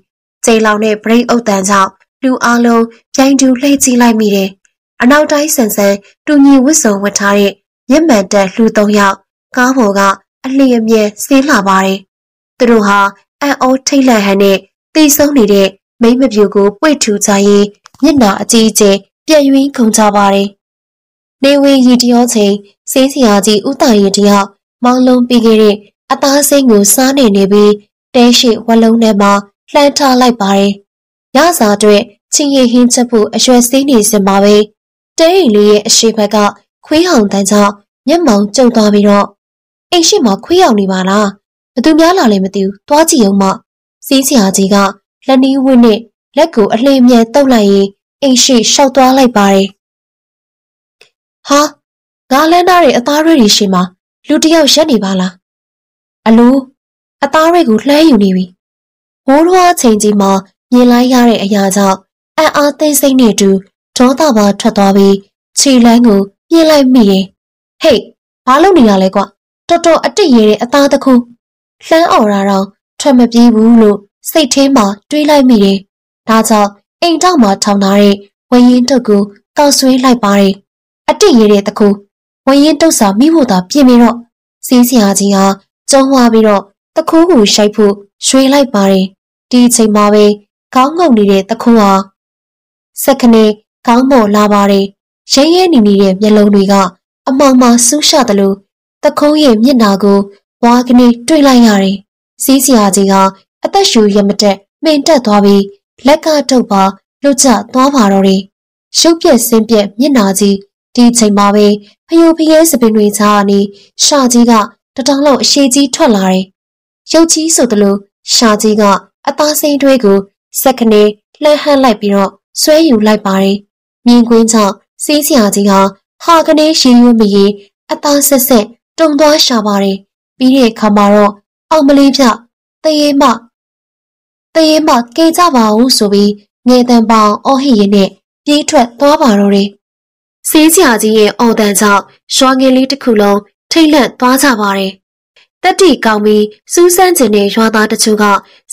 ကျိန်လောင်တဲ့ဘရိတ်အုပ်တန်ကြောင့်လူအလုံးပြိုင်တူလှည့်ကြည့်လိုက်မိတယ်အနောက်တိုင်းဆန်ဆန်တူညီဝတ်စုံဝတ်ထားတဲ့မျက်မှန်တက်လှူသုံးယောက်ကားပေါ်ကအလျင်အမြဲဆင်းလာပါတယ် သူတို့ဟာအံ့ဩထိတ်လန့်ဟန်နဲ့တိတ်ဆုံးနေတဲ့မိမပြူကိုပွေ့ထူကြရင်မျက်နာအကြီးအကျယ်ပြက်ယွင်းခုန်ကြပါတယ်။နေဝင်ရီတရောချိန်စေးစရာကြီးဥတာရီတယောက်မောင်းလုံးပြီးခဲ့တဲ့အသားစိမ်းကိုစားနေနေပြီးတဲရှိဝလုံးထဲမှာလှမ်းထားလိုက်ပါတယ်။ရစာအတွက်ချင်းရဟင်းချက်ဖို့အရွယ်စင်းနေစင်ပါပဲ။တဲအိမ်လေးရဲ့အရှိဘက်ကခွေးဟောင်တန်းကြောင့်မျက်မှောင်ကျုံသွားပြီးတော့အိမ်ရှိမှာခွေးဟောင်နေပါလား။ဘ သူများလာလဲမသိဘူး။သွားကြည့်အောင်မှစီးစရာကြီးကလက်နီးဝင်းနဲ့လက်ကိုအလှည့်မြန်တုပ်လိုက်ရင်အိမ်ရှိရှောက်သွားလိုက်ပါတယ်။ဟာငါလန်းသားတွေအသားတွေရှိမှာလူတယောက်ရက်နေပါလား။အလိုအသားတွေကိုလှမ်းယူနေပြီ။မိုးရွားချိန်ကြီးမှာမြင်လိုက်ရတဲ့အရာကြောင့်အံ့အားသိစိတ်နဲ့တူဒေါသပါထွက်သွားပြီးခြေလမ်းကိုပြင်းလိုက်မိတယ်။ဟေ့ဘာလုပ်နေရလဲကွာတော်တော်အတစ်ရတဲ့အသားတစ်ခု လှမ်းအော်တာတော့ထွက်မပြေးဘူးလို့စိတ်ထဲမှာတွေးလိုက်မိတယ်။ဒါကြောင့်အိမ်တောက်မှာထောင်ထားတဲ့ဝရင်တုတ်ကိုကောက်ဆွဲလိုက်ပါတယ်။အတစ်ရတဲ့တခုဝရင်တုတ်စာမိဖို့သာပြင်ပြီးတော့စီးစရာကြီးဟာကျုံးသွားပြီးတော့တခိုးကိုရှိုက်ဖို့ရွှေလိုက်ပါတယ်။ဒီအချိန်မှာပဲခေါင်းငုံနေတဲ့တခိုးဟာစက်ခနေခေါင်းပေါ်လာပါတယ်။ရဲရဲနေနေတဲ့မျက်လုံးတွေကအမောင်မှဆူးရှတယ်လို့တခိုးရဲ့မျက်နာကို ဝါကနေတွေ့လိုက်ရတယ်။စီးစရာကြီးကအသက်ရှူရမတက်မှင်တက်သွားပြီးလက်ကထုတ်ပါလွတ်ကျသွားပါတော့တယ်။ရုပ်ပြက်ဆင်းပြက်မျက်နာကြီးဒီချိန်မှာပဲဖယိုဖယဲစပင်တွေချာနေရှာကြီးကတတောင်လောက်အရှိကြီးထွက်လာတယ်။ရုပ်ကြီးဆိုသလိုရှာကြီးကအသားစိမ်းတွေးကိုစက်ကနေလှမ်းဟမ်းလိုက်ပြီးတော့ဆွဲယူလိုက်ပါတယ်။မြင်ကွင်းကြောင့်စီးစရာကြီးဟာဟာကနေရှည်ရွမရေအသားဆက်ဆက်တုံသွားရှာပါတယ်။ ပြီးတဲ့အခါမှာတော့အောင်မလေးပြတရေမတရေမကေကြပါဦးဆိုပြီးငယ်တန်ပေါင်အော်ဟိရင်နဲ့ပြေးထွက်သွားပါတော့တယ်။စီးစရာကြီးရဲ့အော်တန်ကြောင့်ရွာငယ်လေးတစ်ခုလုံးထိတ်လန့်သွားကြပါတယ်။တက်တီကောင်းပြီးစူးစမ်းကျင်တဲ့ရွာသားတချို့က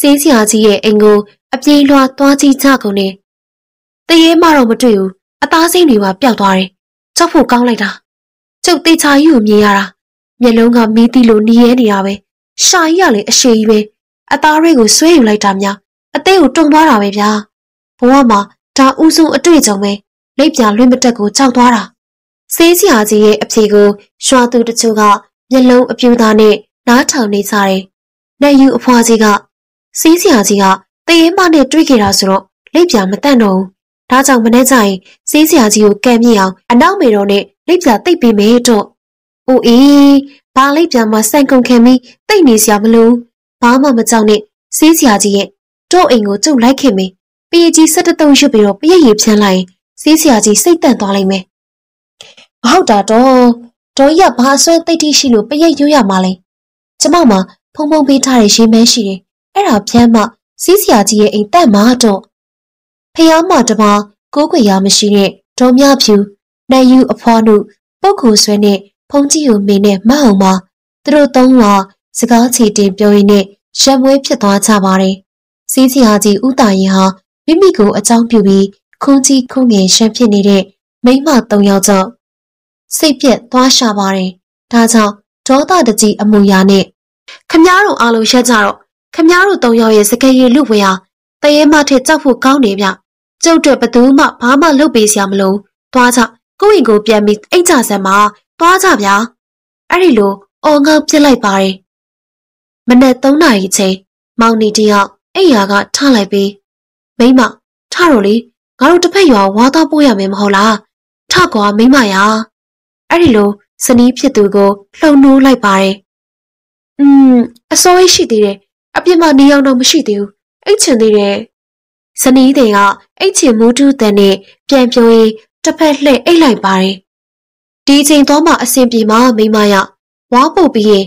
စီးစရာကြီးရဲ့အိမ်ကိုအပြေးလွှာသွားကြည့်ကြကုန်တယ်။တရေမတော့မတွေ့ဘူး။အသားစိမ်းတွေပါပျောက်သွားတယ်။ကြောက်ဖို့ကောင်းလိုက်တာ။ကျုပ်တေချာကြီးကိုမြင်ရတာ။ မျက်လုံးကမီးတီလိုနီးရဲနေတာပဲ။ရှာကြီးကလည်းအရှိကြီးပဲ။အသားတွေကိုဆွဲယူလိုက်တာများအသေးကိုတုံသွားတာပဲဗျာ။ဘဝမှာဒါဥဆုံးအတွေ့အကြုံပဲ။လက်ပြလွင့်မတက်ကိုကြောက်သွားတာ။စေးစရာကြီးရဲ့အဖြေကိုရွှာသူတချို့ကမျက်လုံးအပြူသားနဲ့နားထောင်နေကြတယ်။လက်ယူအဖွားကြီးကစေးစရာကြီးကတရေမနဲ့တွေ့ခဲ့တာဆိုတော့လက်ပြမတန့်တော့ဘူး။ဒါကြောင့်မနေ့ကျရင်စေးစရာကြီးကိုကံမြင့်အောင်အနောက်မေတော်နဲ့လက်ပြတိတ်ပေးမယ်တော့။ အိုအေးဘာလက်ပြမှာစိုက်ကုန်ခံပြီးတိတ်နေစရာမလိုဘာမှမကြောက်နဲ့စေးစရာကြီးရဲ့တော့အိမ်ကိုကျုပ်လိုက်ခင်မေပရီကြီး၁၁တုံးရွတ်ပြီးတော့ပြည့်ရည်ဖြန်းလိုက်စေးစရာကြီးစိတ်တန့်သွားလိမ့်မယ်။မဟုတ်တာတော့ဒေါ်ကြီးကဘာအစွမ်းတိတ်တိရှိလို့ပြည့်ရွရမှာလဲ။ကျမမှာဖုံဖုံပေးထားတဲ့ရေမဲရှိတယ်။အဲ့ဒါဖြန်းမှစီးစရာကြီးရဲ့အိမ်တက်မှာတော့ဖျားမတမကိုးခွေရမရှိတဲ့ဒေါ်မြဖြူနိုင်ယူအဖွားတို့ပုတ်ခုဆွဲနဲ့ ဖုံကြီးကိုမင်းနဲ့မအောင်မသူတို့သုံးပါစကားချီတင်ပြောရင်းနဲ့ရက်မွေးဖြစ်သွားကြပါတယ်။စီးစရာကြီးဥတာရင်ဟာမိမိကိုအကြောင်းပြုပြီးခွန်ကြီးခုငယ်ရှမ်းဖြစ်နေတဲ့မိမ၃ယောက်ကြောင့်စိတ်ပြက်သွားရှာပါတယ်။ဒါကြောင့်ဒေါသတကြီးအမူအရာနဲ့ခမားတို့အားလုံးရက်ကြတော့ခမားတို့၃ယောက်ရဲ့စကယ်ရည်လူဝေဟာတရေမထက်ကြောက်ဖို့ကောင်းနေဗျ။ကျုပ်တို့ဘသူမှဘာမှလုပ်ပေးစရာမလို။သွားကြကိုယ့်ရင်ကိုပြန်ပြီးအိတ်ကြစမ်းမှာ သွားကြဗျာ။အဲ့ဒီလိုအော်ငေါပြစ်လိုက်ပါတယ်။မနေ့၃နာရီချိန်မောင်နေတယောက်အိယာကထလိုက်ပြီးမိမထတော့လေငါတို့တစ်ဖက်ရွာဝါသားပို့ရမယ်မဟုတ်လားထကွာမိမရာအဲ့ဒီလိုစနီးဖြစ်သူကိုလှုံနိုးလိုက်ပါတယ်။อืมအစိုးရရှိသေးတယ်အပြစ်မှနေအောင်တော့မရှိသေးဘူးအိတ်ချင်သေးတယ်။စနီးတွေကအိတ်ချင်မူးတူးတန်နဲ့ပြန်ပြောရင်တစ်ဖက်လှည့်အိတ်လိုက်ပါတယ်။ ဒီချိန်တော့မှအဆင်ပြေမှမိမရဝါပုတ်ပြီးရင်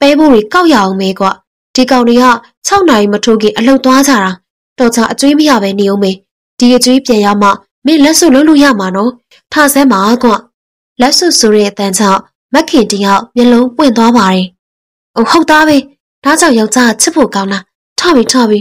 ပဲဖို့တွေကောက်ရအောင်မဲကွဒီကောင်တွေက6နာရီမထိုးခင်အလုတ်သွားကြတာတော်ချအကျွေးမရပဲနေအောင်မေဒီအကျွေးပြန်ရမှမင်းလက်စွပ်လုံးလို့ရမှာနော်ထဆဲမှာကွလက်စွပ်ဆိုတဲ့အတန်ကြောင့်မက်ခင်တယောက်မျက်လုံးပွင့်သွားပါတယ်။အိုဟုတ်သားပဲဒါကြောင့်ယောက်ျားချစ်ဖို့ကောင်းလားထပြီထပြီ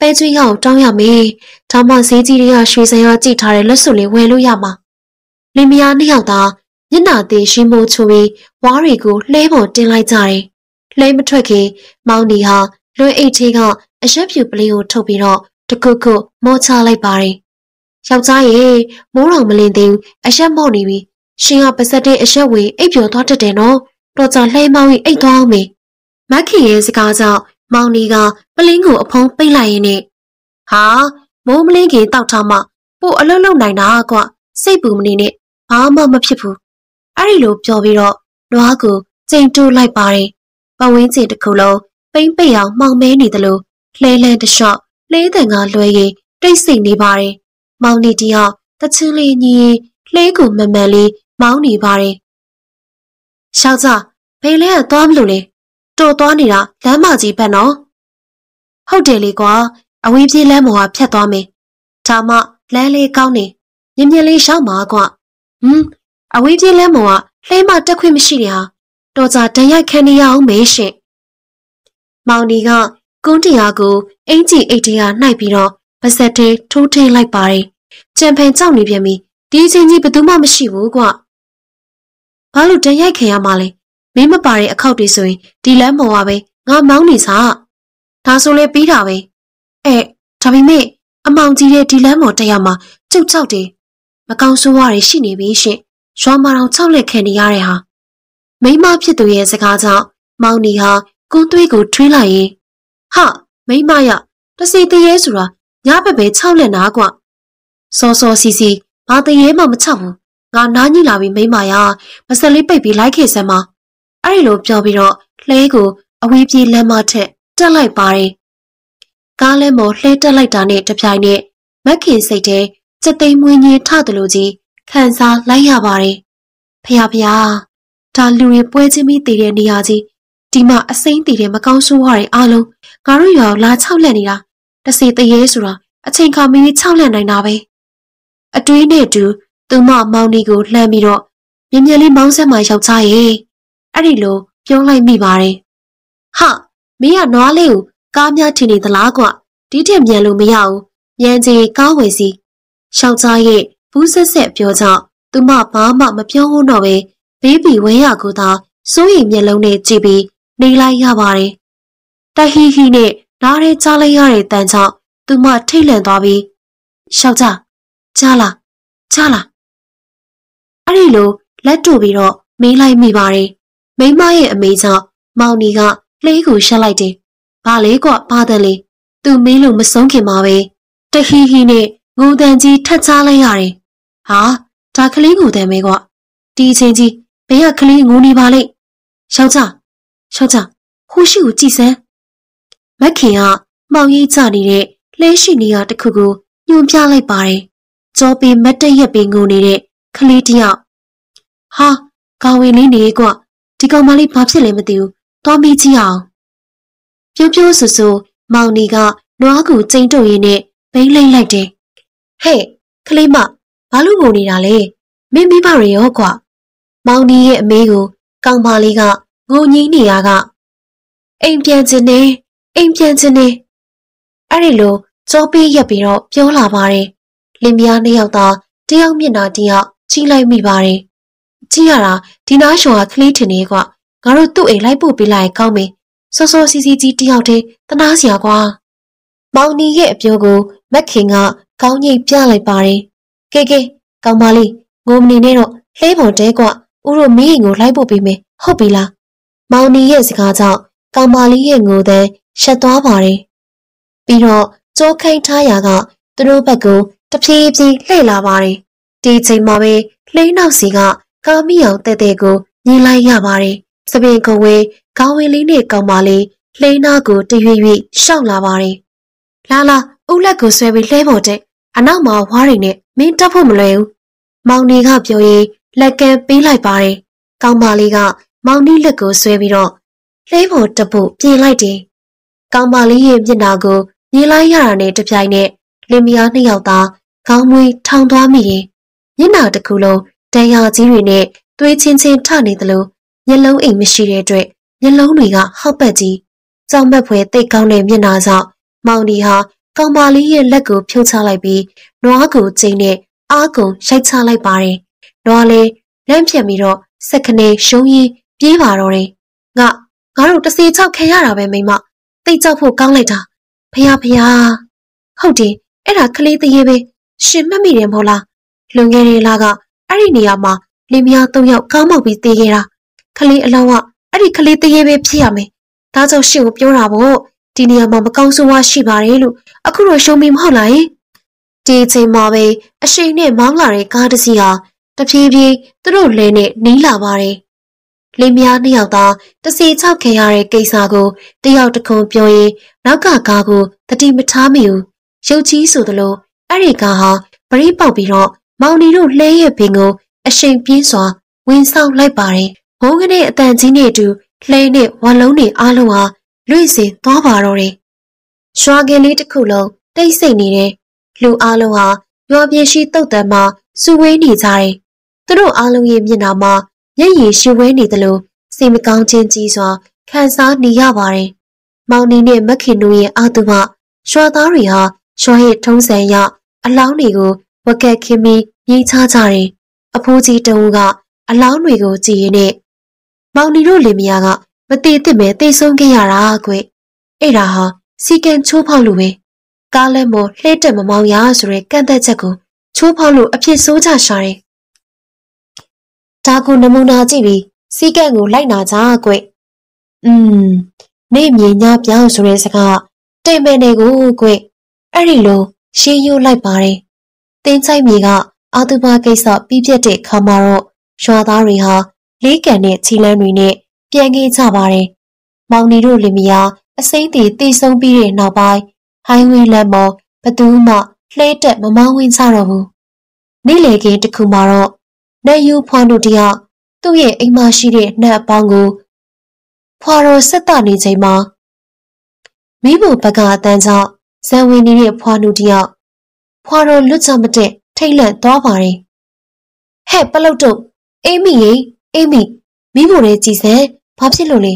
ပဲကျွေးရအောင်တောင်းရမယ်။ဒါမှဈေးကြီးတွေကရွှေစံရကြည့်ထားတဲ့လက်စွပ်လေးဝယ်လို့ရမှာ။လင်မယားနှစ်ယောက်သား မျက်နာသေးရှိမိုးချိုပြီးဝါးတွေကိုလှဲပေါ်တင်လိုက်ကြတယ်။လှဲမထွက်ခင်မောင်ဒီဟာလွင်အိတ်သေးကအရက်ဖြူပလင်းကိုထုတ်ပြီးတော့တခုခုမောချလိုက်ပါတယ်။ယောက်ျားရေမိုးတော်မလင်းသေးဘူးအရက်မော့နေပြီ။ရှင်ကပါစက်တဲ့အရက်ဝေအိပ်ပျော်သွားတတ်တယ်နော်။တော်ကြလှဲမောင်းရင်အိတ်သွားအောင်မေ။မခင်ရဲ့စကားကြောင့်မောင်ဒီကပလင်းကိုအဖုံးပိတ်လိုက်ရင်းနဲ့ဟာမိုးမလင်းခင်တောက်ထားမှပို့အလုံးလုံးနိုင်တာကွစိတ်ပူမနေနဲ့ဘာမှမဖြစ်ဘူး အဲ့ဒီလိုပြောပြီးတော့နွားကိုချိန်တိုးလိုက်ပါတယ်ပဝင်းကျင်တစ်ခုလုံးပိမ့်ပိတ်အောင်မှောင်မဲနေသလိုလှဲလန်းတလျှော့လေးတန်ကလွှဲရင်တိတ်ဆိတ်နေပါတယ်မောင်နေတယောက်တချင်းလေးညီရင်လှဲကိုမမှန်လေးမောင်းနေပါတယ်ရှောက်ကြဖေးလဲကသွားမလို့လေတော်သွားနေတာလမ်းမကြီးဘက်နော်ဟုတ်တယ်လေကွာအဝေးပြေးလမ်းပေါ်ကဖြတ်သွားမယ်ဒါမှလမ်းလေးကောင်းနေမြင်မြင်လေးရှောက်မှာကွဟမ် အဝေးပြေးလမ်းပေါ်ကလှဲမတက်ခွင့်မရှိတဲ့ဟာတော်ကြတန်ရိုက်ခံနေရအောင်မေးရှင်မောင်ဒီကကုန်းတရားကိုအင်ကြီးအိတ်တရားနှိုက်ပြီးတော့ပါစက်သေးထိုးထင်းလိုက်ပါတယ်ကြံဖန်ကြောက်နေပြန်ပြီဒီချင်းကြီးဘယ်သူမှမရှိဘူးကွဘာလို့တန်ရိုက်ခံရမှာလဲမင်းမပါတဲ့အခောက်တွေဆိုရင်ဒီလမ်းပေါ်ကပဲငါမောင်းနေစားဒါဆိုလဲပြီးတာပဲအဲဒါပေမဲ့အမောင်ကြီးတဲ့ဒီလမ်းပေါ်တက်ရမှာကျုပ်ချောက်တယ်မကောင်းဆိုးဝါးတွေရှိနေပြီရှင် ရွာမာတော်ချောက်လက်ခံနေရတဲ့ဟာမိမဖြစ်သူရဲ့စကားကြောင့်မောင်နီဟာကွန်းသွေးကိုထွေးလိုက်ရင်ဟာမိမရတစီတရေဆိုတာညဘက်ပဲချောက်လက်နာကွစောစောစီစီဘာတရေမှမချောက်ဘူးငါနားကြီးလာပြီမိမရမစက်လေးပိတ်ပြီးလိုက်ခဲ့စမ်းမအဲ့ဒီလိုပြောပြီးတော့လှဲကိုအဝေးပြေးလမ်းမထက်တက်လိုက်ပါတယ်ကားလဲမော်လှဲတက်လိုက်တာနဲ့တပြိုင်နက်မက်ခင်စိတ်ထဲစက်သိမ်းမွေးညင်းထတယ်လို့ကြီး ခံစားလိုက်ရပါတယ်ဖះဖះဒါလူတွေပွဲချင်းပြီးတည်တဲ့နေရာကြီးဒီမှာအစိမ့်တည်တဲ့မကောင်းဆိုးဝါးတွေအားလုံးငါတို့ရွာလာခြောက်လက်နေတာတစီတရေဆိုတာအချိန်ခါမီးခြောက်လက်နိုင်တာပဲအတွေးနဲ့တူသူမမောင်နီကိုလှမ်းပြီးတော့မြင်မြင်လေးမောင်းဆက်မှယောက်ျားရဲ့အဲ့ဒီလိုပြောလိုက်မိပါတယ်ဟာမင်းကနွားလေးကိုကားများထင်နေသလားကွဒီထက်မြန်လို့မရဘူးမြန်ကြီးကားဝယ်စီယောက်ျားရဲ့ ဘူးဆက်ဆက်ပြောကြောင့်သူမဘာမှမပြောဘူးတော့ပဲဘေးဘီဝဲရကိုသာစိုးရိမ်မျက်လုံးနဲ့ကြည့်ပြီးနေလိုက်ရပါတယ်တဟီဟီနဲ့နားရဲကြားလိုက်ရတဲ့တန်ကြောင့်သူမထိတ်လန့်သွားပြီးရှောက်ကြကြားလားကြားလားအဲ့ဒီလိုလက်တို့ပြီးတော့မေးလိုက်မိပါတယ်မိမရဲ့အမေကြောင့်မောင်နီကလှေးကိုရှက်လိုက်တယ်ဘာလဲကွဘာတန်လေးသူမေးလို့မဆုံးခင်မှာပဲတဟီဟီနဲ့ငိုတန်ကြီးထက်ချလိုက်ရတယ် ဟာဒါကလေးကိုတန်မဲကွဒီအချိန်ကြီးဘယ်ကကလေးငိုနေပါလိမ့်ယောက်ျားယောက်ျားဟိုရှိကိုကြည်စမ်းမက်ခင်ကမောင်ရိပ်ချနေတဲ့လှဲရှိနေရတခုကိုညွန်ပြလိုက်ပါတယ်ကြောပင်မတ်တရက်ပင်ငိုနေတဲ့ကလေးတယောက်ဟာကောင်းဝင်လေးနေကွဒီကောင်မလေးဘာဖြစ်လဲမသိဘူးသွားမိကြည့်အောင်ပြိုးပြိုးဆူဆူမောင်နီကနွားကူကျိန်တုံရင်းနဲ့ဘိန်းလိမ့်လိုက်တယ်ဟဲ့ကလေးမ ဘာလို့ငိုနေတာလဲမင်းမိဘရရောကွမောင်နီရဲ့အမေကိုကောင်ပါလေးကငိုငင်းနေရကအိမ်ပြန်ခြင်းနဲ့အိမ်ပြန်ခြင်းနဲ့အဲ့ဒီလိုကြောပေးရက်ပြီးတော့ပြောလာပါတယ်လင်မယားနှစ်ယောက်သာတယောက်မျက်နှာတယောက်ကြီးလိုက်မိပါတယ်ကြည့်ရတာဒီနားရှော်ကကလေးထင်နေကွာငါတို့သူ့အိမ်လိုက်ပို့ပေးလိုက်ကောင်းမေစောစောစီစီကြီးတယောက်တည်းတနာစရာကွာမောင်နီရဲ့အပြောကိုမက်ခင်ကကောင်းငိတ်ပြလိုက်ပါတယ် ကဲကဲကောင်းပါလိငိုမနေနဲ့တော့လှဲပေါ်တဲကွဥတို့မင်းကိုလိုက်ပို့ပေးမယ်ဟုတ်ပြီလားမောင်နီရဲ့စကားကြောင့်ကောင်ပါလေးရဲ့ငိုတဲ့ရှက်သွားပါတယ်ပြီးတော့ကြိုးခိုင်းထားရာကသူတို့ဘက်ကိုတဖြည်းဖြည်းလှည့်လာပါတယ်ဒီချိန်မှာပဲလှိနောက်စီကကာမီအောင်တဲ့တဲ့ကိုမြင်လိုက်ရပါတယ်စပင်ကုံဝဲခေါင်းဝင်းလေးနဲ့ကောင်ပါလေးလှိနာကိုတရွေ့ရွေ့ရှောက်လာပါတယ်လာလာဥလက်ကိုဆွဲပြီးလှဲပေါ်တဲ့အနောက်မှာဝါးရိန်နဲ့ မင်းတက်ဖို့မလွယ်ဘူးမောင်နေကပြောရင်လက်ကမ်းပေးလိုက်ပါတယ်ကောင်ပါလေးကမောင်နီးလက်ကိုဆွဲပြီးတော့လှဲပေါ်တပုတ်ပြင်လိုက်တယ်ကောင်ပါလေးရဲ့မျက်နှာကိုမြင်လိုက်ရတာနဲ့တပြိုင်နက်လင်မယားနှစ်ယောက်သားခေါင်းမွေးထောင်သွားမိတယ်မျက်နှာတစ်ခုလုံးတန်ရာကြီးတွေနဲ့သွေးချင်းချင်းထနေသလိုမျက်လုံးအိမ်မရှိတဲ့အတွက်မျက်လုံးတွေကဟောက်ပတ်ကြီးကြောင်ဘက်ဖွယ်တိတ်ကောင်းတဲ့မျက်နှာကြောင့်မောင်ဒီဟာ ကောင်ပါလေးရဲ့လက်ကိုဖြုတ်ချလိုက်ပြီးနွားကိုကျိန်နဲ့အားကုန်ရိုက်ချလိုက်ပါတယ်။နွားလေးလန့်ဖြတ်ပြီးတော့စက်ခနေရှုံးရင်ပြေးပါတော့တယ်။ငါငါတို့တစေချောက်ခံရတာပဲမိမ။တိတ်ကြောက်ဖို့ကောင်းလိုက်တာ။ဖះဖះဟုတ်တယ်အဲ့ဒါကလေးတရေပဲရှင်မှတ်မိတယ်မဟုတ်လား။လွန်ခဲ့တဲ့လကအဲ့ဒီနေရာမှာလင်မယား၃ယောက်ကောင်းမောက်ပြီးတေးခဲ့တာ။ကလေးအလောင်းကအဲ့ဒီကလေးတရေပဲဖြစ်ရမယ်။ဒါကြောင့်ရှင်ကိုပြောတာပေါ့ ဒီဒီနေရာမှာမကောင်းဆိုးဝါးရှိပါတယ်လို့အခုတော့ရှုံးပြီမဟုတ်လားယင်ဒီအချိန်မှာပဲအရှိန်နဲ့မောင်းလာတဲ့ကားတစ်စီးဟာတဖြည်းဖြည်းသူတို့လဲနဲ့နီးလာပါတယ်လင်းများနှစ်ယောက်သာတစီချောက်ခင်ရတဲ့ကိစ္စကိုတယောက်တခုပြောရင်နောက်ကကားကိုတတိမထားမိဘူးရုပ်ကြီးဆိုသလိုအဲ့ဒီကားဟာပရိပေါက်ပြီးတော့မောင်နီတို့လှဲရဲ့ပင်ကိုအရှိန်ပြင်းစွာဝင်ဆောင်လိုက်ပါတယ်။ဘုံကနေအတန်ကြီးနဲ့အတူလှဲနဲ့ဝါလုံးတွေအားလုံးဟာ လွင့်စင်သွားပါတော့တယ်။ရွာကလေးတစ်ခုလုံးတိတ်ဆိတ်နေတယ်။လူအားလုံးဟာရွာပြင်ရှိတုတ်တံမှာစုဝေးနေကြတယ်။သူတို့အားလုံးရဲ့မျက်နှာမှာမျက်ရည်ရှူဝဲနေသလိုစိတ်မကောင်းခြင်းကြီးစွာခံစားနေရပါတယ်။မောင်နီနဲ့မခင်တို့ရဲ့အာတုမရွာသားတွေဟာရွာရဲ့ထုံးစံရအလောင်းတွေကိုဝက်ကက်ခင်းပြီးမြေးချကြတယ်။အဖိုးကြီးတဦးကအလောင်းတွေကိုကြည်ရင်နဲ့မောင်နီတို့လင်မယားက မတည်သစ်မဲ့တိတ်ဆုံးခဲ့ရတာကွ။အဲ့ဒါဟာစီကံချိုးဖောက်လို့ပဲ။ကားလက်မော်လှဲတက်မမောင်ရဆိုတဲ့ကန့်သက်ချက်ကိုချိုးဖောက်လို့အဖြစ်ဆိုးကြရှာတယ်။ဒါကိုနမူနာကြည့်ပြီးစီကံကိုလိုက်နာကြကွ။อืมနေမြင်ညပြောင်းဆိုတဲ့စကားတင်မယ်နေကိုကွ။အဲ့ဒီလိုရှင်းရိုးလိုက်ပါတယ်။တင်းချိုက်မြေကအာတုဘကိစ္စပြီးပြတ်တဲ့ခါမှာတော့ရွာသားတွေဟာလေးကန်တဲ့ခြေလမ်းတွေနဲ့ ပြန်ခဲ့ကြပါတယ်။မောင်နီတို့လင်မယားအစိမ့်တီတိဆုံးပြီးတဲ့နောက်ပိုင်းဟိုင်းဝေးလမ်းပေါ်ဘသူမှလှဲတက်မမောင်းဝင်ကြတော့ဘူး။နေ့လေကင်းတစ်ခုမှာတော့နေယူဖွားတို့တယောက်သူ့ရဲ့အိမ်မရှိတဲ့နှက်အပေါင်းကိုဖွာတော်ဆက်တနေချိန်မှာမိဖို့ဘကအတန်းကြောင့်ဇံဝင်နေတဲ့ဖွာနူတယောက်ဖွာတော်လွတ်ချမတဲ့ထိတ်လန့်သွားပါတယ်ဟဲ့ပလုတ်တို့အိမိရေအိမိမိဖို့ရဲ့ကြည်စံ ဘာဖြစ်လို့လဲ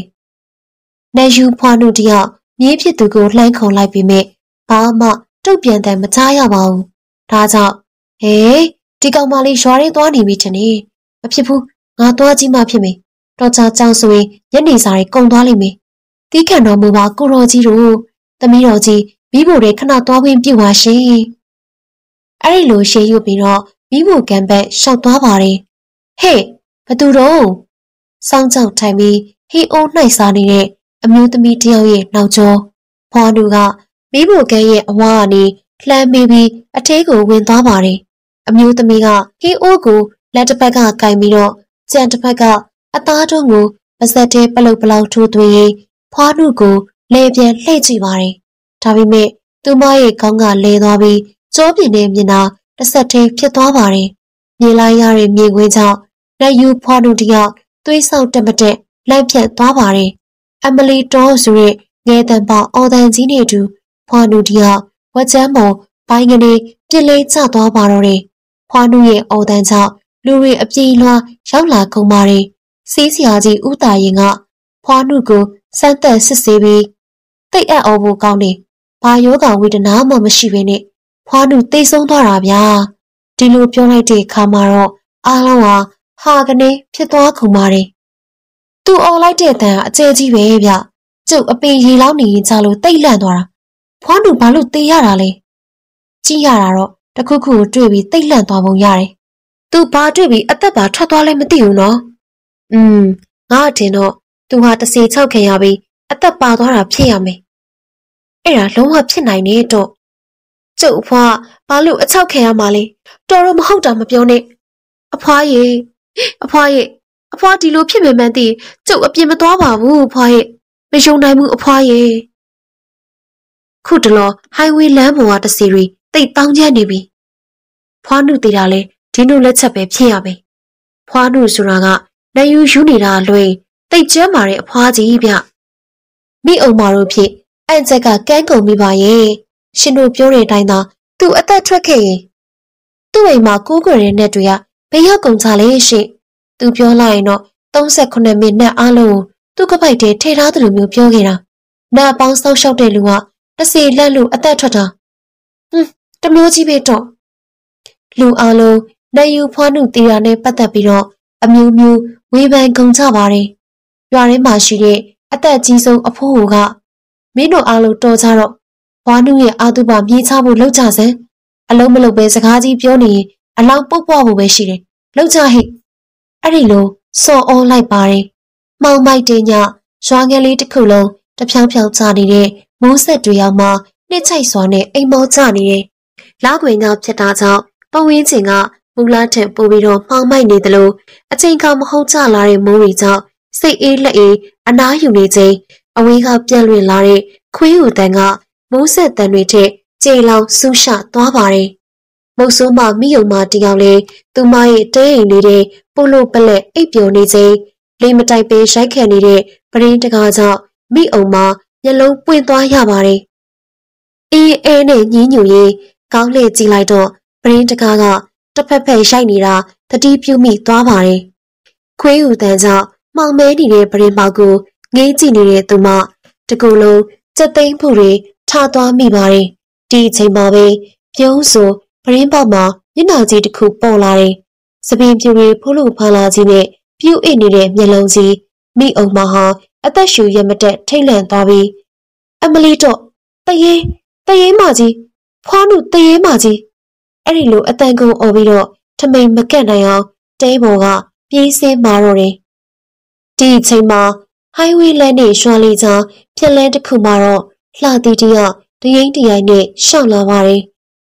နေယူဖွာနုတယောက်မြေးဖြစ်သူကိုလှမ်းခုံလိုက်ပြီးမြဲဘာမှတုတ်ပြန်တယ်မကြားရပါဘူးဒါကြောင့်ဟေးဒီကောင်မလေးရွာရင်းသွားနေပြီထင်နေမဖြစ်ဘူးငါသွားကြည့်မှဖြစ်မယ်တော်ချာကြောင်ဆိုရင်ညနေစာတွေကုန်သွားလိမ့်မယ်တီးခံတော်မူပါကိုတော်ကြီးတို့သမီးတော်ကြီးမိဖို့တွေခဏသွားခွင့်ပြုပါရှင်အဲ့ဒီလိုရှေးရွပြီးတော့မိဖို့ကံဘက်ရှောက်သွားပါတယ်ဟေ့ဘသူတော့စောင်းကြောက်ထိုင်ပြီး ဟီအိုးနှိုက်စားနေတဲ့အမျိုးသမီးတယောက်ရဲ့နောက်ကျောဖွားနူကမိဖို့ကဲရဲ့အဝါကနေလှမ်းမေးပြီးအထဲကိုဝင်သွားပါတယ်အမျိုးသမီးကဟီအိုးကိုလက်တစ်ဖက်ကကင်ပြီးတော့ကြံတစ်ဖက်ကအသားတုံးကိုပါဇက်ထဲပလုတ်ပလောက်ထိုးသွင်းရင်ဖွားနုကိုလဲပြန်လှည့်ကြည့်ပါတယ်။ဒါပေမဲ့သူမရဲ့ခေါင်းကလဲသွားပြီးကြောပြင်းတဲ့မျက်နှာတစ်ဆက်တည်းဖြစ်သွားပါတယ်။မြင်လိုက်ရတဲ့မြင်ကွင်းကြောင့်လက်ယူဖွားနုတယောက်သွေးဆောက်တက်မတက် လိုက်ပြတ်သွားပါတယ်။အမလီတော်ဆိုတဲ့ငယ်တန်ပေါအော်တန်ကြီးနေတူဖွားနုတယောက်ဝက်ချမ်းပေါ်ပိုင်းကနေပြစ်လေးကျသွားပါတော့တယ်။ဖွားနုရဲ့အော်တန်ကြောင့်လူတွေအပြေးလွှားရောက်လာကုန်ပါတယ်။စီးစရာကြီးဥတာရင်ကဖွားနုကိုစမ်းသက်စစ်ဆေးပြီးတိတ်အံ့ဩဖို့ကောင်းတယ်။ဘာယောဂဝေဒနာမှမရှိဘဲနဲ့ဖွားနုသိဆုံးသွားတာဗျာ။ဒီလိုပြောလိုက်တဲ့အခါမှာတော့အားလုံးဟာဟာကနေဖြစ်သွားကုန်ပါတယ်။ သူអော်လိုက်တဲ့တန်အကျဲကြီးပဲဗျ။ကျုပ်အပင်ရေလောင်းနေရင်ကြလို့တိတ်လန့်သွားတာ။ဖွားနုဘာလို့တေးရတာလဲ။ကြည့်ရတာတော့တခုခုကိုတွေ့ပြီးတိတ်လန့်သွားပုံရတယ်။သူဘာတွေ့ပြီးအသက်ပါထွက်သွားလဲမသိဘူးနော်။อืมငါအထင်တော့သူဟာတစီချောက်ခင်ရပြီးအသက်ပါသွားတာဖြစ်ရမယ်။အဲ့ဒါလုံးဝဖြစ်နိုင်နေတော့ကျုပ်အဖွားဘာလို့အချောက်ခင်ရမှာလဲ။တော်တော့မဟုတ်တာမပြောနဲ့။အဖွားရေအဖွားရေ အဖွားဒီလိုဖြစ်မယ်မှန်းသိကျုပ်အပြင်မသွားပါဘူးအဖွားရေမယုံနိုင်ဘူးအဖွားရေခုတလောဟိုင်ဝေးလမ်းပေါ်ကတစီရီတိတ်တောင်းကျနေပြီဖွားနုတေတာလဲဒီနုလက်ချက်ပဲဖြစ်ရမယ်ဖွားနုဆိုတာကနိုင်ယူယူနေတာလွင်တိတ်ကျမ်းမာတဲ့အဖွားကြီးဗျမိအောင်မာတို့ဖြစ်အန်ချက်ကကန်းကုန်မိပါရဲ့ရှင်တို့ပြောတဲ့အတိုင်းသာသူအသက်ထွက်ခဲ့ရင်သူ့အိမ်မှာကိုးကွယ်တဲ့နဲ့တွေကဘယ်ရောက်ကုန်ကြလဲရှင့် သူပြောလိုက်ရင်တော့38မိနစ်အားလုံးသူ့ကပိုက်ထဲထိထားတယ်လို့မျိုးပြောခဲ့တာနာပေါင်းဆောက်ရှောက်တဲ့လူကတစီလက်လို့အသက်ထွက်တာဟွန်းတမျိုးကြီးပဲတော့လူအားလုံးနိုင်ယူဖွားနုတီရာနဲ့ပတ်သက်ပြီးတော့အမျိုးမျိုးဝေဖန်ကုန်ကြပါတယ်ရွာထဲမှာရှိတဲ့အသက်ကြီးဆုံးအဖိုးဟိုကမင်းတို့အားလုံးတော်ကြတော့ဘွားနုရဲ့အာတုပမြေးချဖို့လောက်ကြစမ်းအလုံးမလုံးပဲစကားကြီးပြောနေရင်အလောင်းပုတ်ပွားဖို့ပဲရှိတယ်လောက်ကြဟိ အဲ့ဒီလိုစော်အောလိုက်ပါတယ်မှောင်မိုက်တဲ့ညရွာငယ်လေးတစ်ခုလုံးတဖြောင်းဖြောင်းချနေတဲ့မိုးဆက်တွေရောက်မှနှစ်ချိုက်စွာနဲ့အိမ်မောကျနေတယ်။လာခွေကဖြစ်တာကြောင့်ပဝင်းချင်းကမူလာထက်ပိုပြီးတော့မှောင်မိုက်နေသလိုအချိန်ကမဟုတ်ကြလာတဲ့မိုးတွေကြောင့်စိတ်အေးလက်အေးအနားယူနေချိန်အဝေးကပြန့်လွင့်လာတဲ့ခွေးဟူတန်ကမိုးဆက်တန်တွေထက်ကြေလောင်ဆူရှသွားပါတယ်။ မုတ်ဆိုးမမိယုံမတယောက်လေသူမရဲ့တဲအိမ်လေးတဲ့ပိုလိုပလက်အိပ်ပျော်နေချိန်လေးမတိုက်ပေးရိုက်ခံနေတဲ့ပရင်းတကားကြောင့်မိအုံမမျက်လုံးပွင့်သွားရပါတယ်။အေးအဲနဲ့ညင်းညူရေးကောင်းလှည့်ကြည့်လိုက်တော့ပရင်းတကားကတစ်ဖက်ဖက်ရိုက်နေတာတတိပြုမိသွားပါတယ်။ခွေးဟူတန်းကြောင့်မှောင်မဲနေတဲ့ပရင်းပေါက်ကိုငေးကြည့်နေတဲ့သူမတကူလုံးစက်သိမ်းဖို့တွေထားသွားမိပါတယ်။ဒီအချိန်မှာပဲပြုံးဆို ပရင်းပေါက်မှာမျက်နှာကြီးတစ်ခုပေါ်လာတယ်။စပင်ပြူတွေဖိုးလို့ဖာလာကြီးနဲ့ပြူအိတ်နေတဲ့မျက်လုံးကြီးမိအောင်မဟာအသက်ရှူရမတက်ထိတ်လန့်သွားပြီးအမလီတော့တရေတရေမကြီးဖွားနုတရေမကြီးအဲ့ဒီလိုအတန်ကုန်អော်ပြီးတော့ထမိန်မကက်နိုင်အောင်တဲဘော်ကပြေးစင်းမာတော့တယ်ဒီအချိန်မှာဟိုင်းဝေးလမ်းနဲ့ရွှာလီချာဖြက်လန်းတစ်ခုမှာတော့လှတီတရတရင်တရိုင်နဲ့ရှောက်လာပါတယ်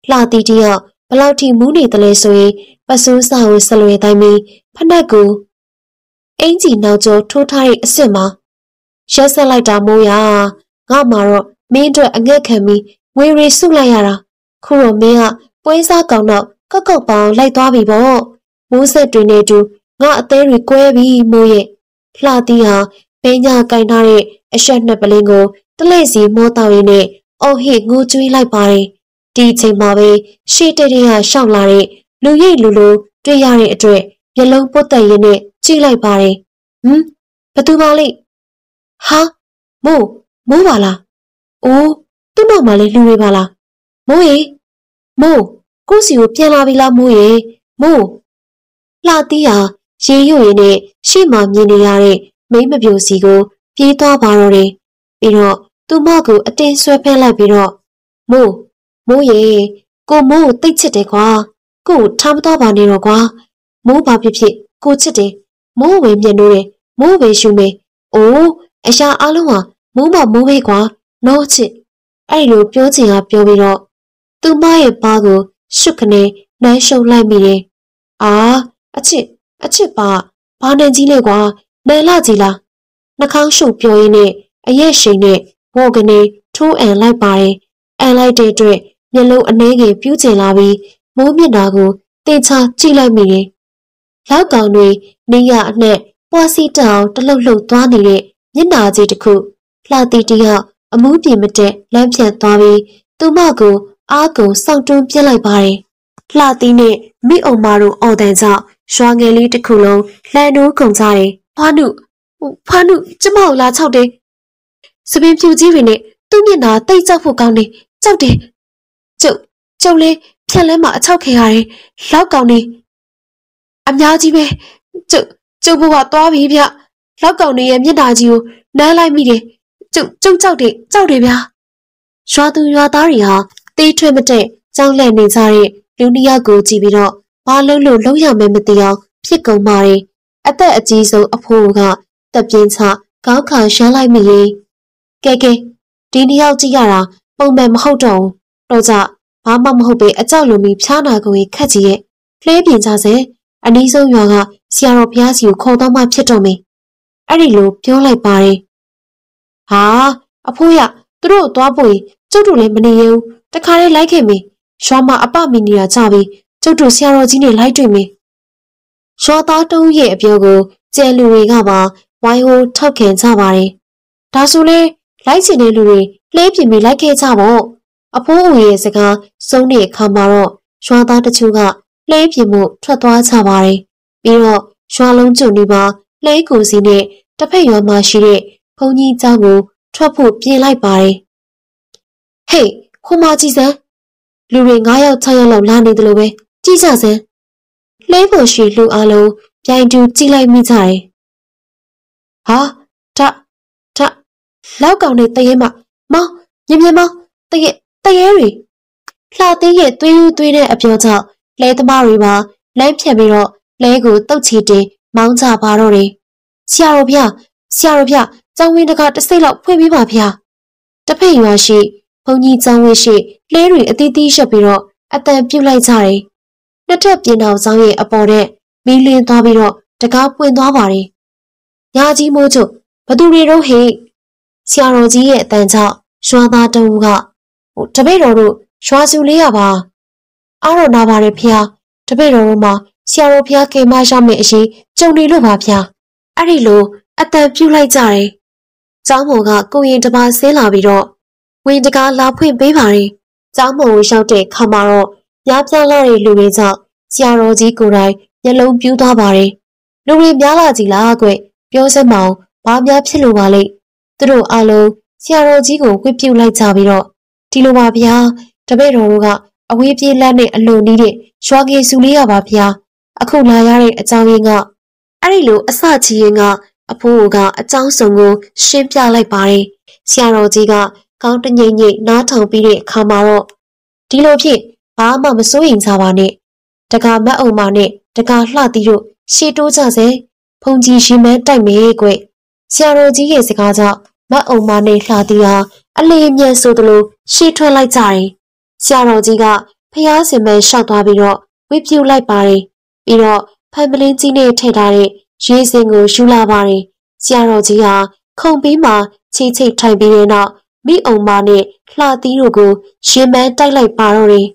လှတီတရ ဘလောက်ထိမူးနေတယ်လဲဆိုရင်ပစိုးစာကိုဆလွယ်တိုင်းပြီးဖနက်ကိုအင်ကြီးနောက်ကျောထိုးထားတဲ့အစ်စ်မှာရက်ဆက်လိုက်တာမို့ရာငါမှာတော့မင်းအတွက်အငက်ခံပြီးငွေရီစုလိုက်ရတာခုတော့မင်းကပွဲစားကောင်တော့ကောက်ကောက်ပေါင်းလိုက်သွားပြီပေါ့မိုးဆက်တွေနဲ့တူငါအသေးတွေကွဲပြီးမိုးရဲ့လှတီးဟာပင်းညာကင်ထားတဲ့အရှက်နှစ်ပလင်းကိုတလဲစီမောတောက်ရင်းနဲ့အော်ဟစ်ငိုကြွေးလိုက်ပါတယ် ဒီအချိန်မှာပဲရှေ့တဲတဲကရှောက်လာတဲ့လူရိပ်လူလူတွေ့ရတဲ့အတွက်မျက်လုံးပုတ်တက်ရင်းနဲ့ကြည့်လိုက်ပါတယ်ဟမ်ဘသူပါလိဟာမိုးမိုးပါလားအိုးသူ့နောက်မှာလေလူတွေပါလားမိုးရေမိုးကိုစီကိုပြန်လာပြီလားမိုးရေမိုးလှတီးဟာရေရွရင်းနဲ့ရှေ့မှာမြင်နေရတဲ့မိမပြိုစီကို ပြေးသွားပါတော့တယ်ပြီးတော့သူ့မကိုအတင်းဆွဲဖဲလိုက်ပြီးတော့မိုး မိုးရေကိုမိုးကိုတိတ်ချစ်တယ်ကွာကို့ထားမတော့ပါနဲ့တော့ကွာမိုးပါဖြစ်ဖြစ်ကိုချစ်တယ်မိုးဝေမြင်လို့တယ်မိုးဝေရှူမေအိုးအရာအလုံးဟာမိုးမမိုးပဲကွာနောချစ်အဲ့လိုပြောချင်တာပြောပြီးတော့သူမရဲ့ပါးကိုရှုခနဲ့နမ်းရှုံလိုက်မိတယ်အာအချစ်အချစ်ပါဘာနဲ့ကြီးလဲကွာနယ်လာကြီးလားနှာခေါင်းရှုပ်ပြောရင်းနဲ့အရက်ရှိန်နဲ့ဘော့ကနေထိုးအန်လိုက်ပါတယ်အန်လိုက်တဲ့အတွက် မျက်လုံးအနှဲငယ်ပြူးကျင်လာပြီးမိုးမျက်နှာကိုတင်ချကြည့်လိုက်မိတယ်လောက်ကောင်တွေနေရအနှက်ပွားစီတောင်တလှုပ်လှုပ်သွားနေတဲ့မျက်နှာကြီးတစ်ခုလှတီတယောက်အမှုပြေမတက်လမ်းဖြတ်သွားပြီးသူမကိုအားကုန်စောင့်တွန်းပြစ်လိုက်ပါတယ်လှတီနဲ့မိအောင်မတို့အော်တန်ကြောင့်ရွာငယ်လေးတစ်ခုလုံးလှန်နိုးကုန်ကြတယ်ဖွားနုဖွားနုကျမကိုလာချောက်တယ်စပင်ဖြူကြီးတွေနဲ့သူ့မျက်နှာတိတ်ကြောက်ဖို့ကောင်းတယ်ကြောက်တယ် ကျုပ်ကျုပ်လေးဖြက်လဲမှာအချောက်ခဲရတယ်လောက်ကောင်းနေအများကြီးပဲကျုပ်ကျုပ်ဘဝသွားပြီဗျလောက်ကောင်နေရဲ့မျက်နှာကြီးကိုနမ်းလိုက်မိတယ်ကျုပ်ကျုပ်ကြောက်တယ်ကြောက်တယ်ဗျရွာသူရွာသားတွေဟာတေးထွက်မတဲ့ကြောက်လန့်နေကြတဲ့လူနှစ်ယောက်ကိုကြည့်ပြီးတော့ဘာလို့လို့လုံးရမယ်မသိအောင်ဖြစ်ကုန်ပါတယ်အသက်အကြီးဆုံးအဖိုးကတက်ပြင်းချကောင်းခါရှမ်းလိုက်မိရင်ကဲကဲဒီနှစ်ယောက်ကြည့်ရတာပုံမှန်မဟုတ်တော့ဘူး တော့ကြဘာမှမဟုတ်ပဲအကြောက်လိုပြီးဖျားနာကုန်ရင်ခက်ကြီးရဲ့လှဲပြင်ကြစေအနည်းဆုံးရွာကဆရာတော်ဘုရားစီကိုခေါ်တော့မှဖြစ်တော့မယ်အဲ့ဒီလိုပြောလိုက်ပါတယ်ဟာအဖိုးရသူတို့သွားဖို့ရင်ကျုပ်တို့လည်းမနေရဘူးတခါလေးလိုက်ခဲ့မယ်ရွာမှာအပမီနေတာကြပြီကျုပ်တို့ဆရာတော်ကြီးနဲ့လိုက်တွေ့မယ်ရွာသားတုံးရဲ့အပြောကိုကျယ်လူတွေကပါဝိုင်းဟိုထောက်ခံကြပါတယ်ဒါဆိုလေလိုက်ချင်တဲ့လူတွေလှဲပြင်ပြီးလိုက်ခဲ့ကြပေါ့ အဖိုးဦးရဲ့စကားစုံတဲ့အခါမှာတော့ရွာသားတချို့ကလှဲပြင်မှုထွက်သွားကြပါတယ်ပြီးတော့ရွာလုံးကျွနေပါလှဲကိုစီနဲ့တစ်ဖက်ရွာမှာရှိတဲ့ဘုံကြီးเจ้าကိုထွက်ဖို့ပြင်လိုက်ပါတယ်ဟေးခိုးမကြည့်စမ်းလူတွေ9ယောက်6ယောက်လောက်လာနေတယ်လို့ပဲကြည့်ကြစမ်းလှဲပေါ်ရှိလူအလုံးပြိုင်တူကြည့်လိုက်မိကြတယ်ဟာထထလောက်ကောင်နဲ့တရေမမောင်မြင်မြင်မောင်တရေ တရေတွေလှသေးရဲ့သွေးဦးသွေးတဲ့အပြောကြောင့်လဲသမားတွေပါလမ်းဖြတ်ပြီးတော့လဲကိုတုတ်ချီတင်မောင်းချပါတော့တယ်ဆရာတော်ဖျားဆရာတော်ဖျားကျောင်းဝင်းတကတစိတ်လောက်ဖွင့်ပေးပါဖျားတစ်ဖက်ရွာရှိဘုံကြီးကျောင်းဝင်းရှိလဲတွေအသီးသီးရက်ပြီးတော့အတန်ပြုတ်လိုက်ကြတယ်။နှစ်ထပ်ပြင်တော်ဆောင်ရဲ့အပေါ်တဲ့မီးလင်းသွားပြီးတော့တကားပွင့်သွားပါတယ်။ညာကြီးမိုးချုပ်ဘသူတွေတော့ဟိဆရာတော်ကြီးရဲ့အတန်ကြောင့်ရွာသားတူကဟို တပည့်တော်တို့ရွာစုလေးရပါအားတော့နာပါတယ်ဖျားတပည့်တော်တို့မှာဆရာတော်ဖျားကေမရမယ့်အရေးကြုံနေလို့ပါဖျားအဲ့ဒီလိုအတန်ပြုတ်လိုက်ကြတယ်။ကျောင်းမော်ကကိုရင်တပါဆင်းလာပြီးတော့ဝင်တကားလာဖွင့်ပေးပါတယ်။ကျောင်းမော်ကိုရောက်တဲ့ခါမှာတော့များပြားလာတဲ့လူတွေကြောင့်ဆရာတော်ကြီးကိုယ်တိုင်မျက်လုံးပြူးသွားပါတယ်။လူတွေများလာကြည်လားကွပြောစမောင်ဘာများဖြစ်လို့ပါလိမ့်။သူတို့အလုံးဆရာတော်ကြီးကိုဝှက်ပြုတ်လိုက်ကြပြီးတော့ ဒီလိုပါဗျာတပည့်တော်တို့ကအဝေးပြေးလက်နဲ့အလိုနီးတဲ့ရွာကေစုလေးရပါဗျာအခုလာရတဲ့အကြောင်းရင်းကအဲ့ဒီလိုအစချီရင်ကအဖိုးကအကြောင်းစုံကိုရှင်းပြလိုက်ပါတယ်ဆရာတော်ကြီးကကောင်းတငိမ့်ငိမ့်နားထောင်ပြီးတဲ့အခါမှာတော့ဒီလိုဖြစ်ဘာမှမစိုးရင်စားပါနဲ့တကာမတ်အုံမနဲ့တကာလှသီးတို့ရှေ့တိုးကြစေဖုန်ကြီးရှင်မဲတိုက်မေကွဆရာတော်ကြီးရဲ့စကားကြောင့်မတ်အုံမနဲ့လှသီးဟာ အလေးအမြတ်ဆိုသလိုရှေ့ထွက်လိုက်ကြတယ်ဆရာတော်ကြီးကဖျားစင်မဲရှောက်သွားပြီးတော့ဝိပြူလိုက်ပါတယ်ပြီးတော့ဖန်ပလင်းကြီးနဲ့ထည့်ထားတဲ့ရေးစင်ကိုယူလာပါတယ်ဆရာတော်ကြီးဟာခုံပြီးမှချိချိထိုင်ပြီးတဲ့နောက်မိအုံမနဲ့လှသီးတို့ကိုရှင်မန်းတိုက်လိုက်ပါတော့တယ်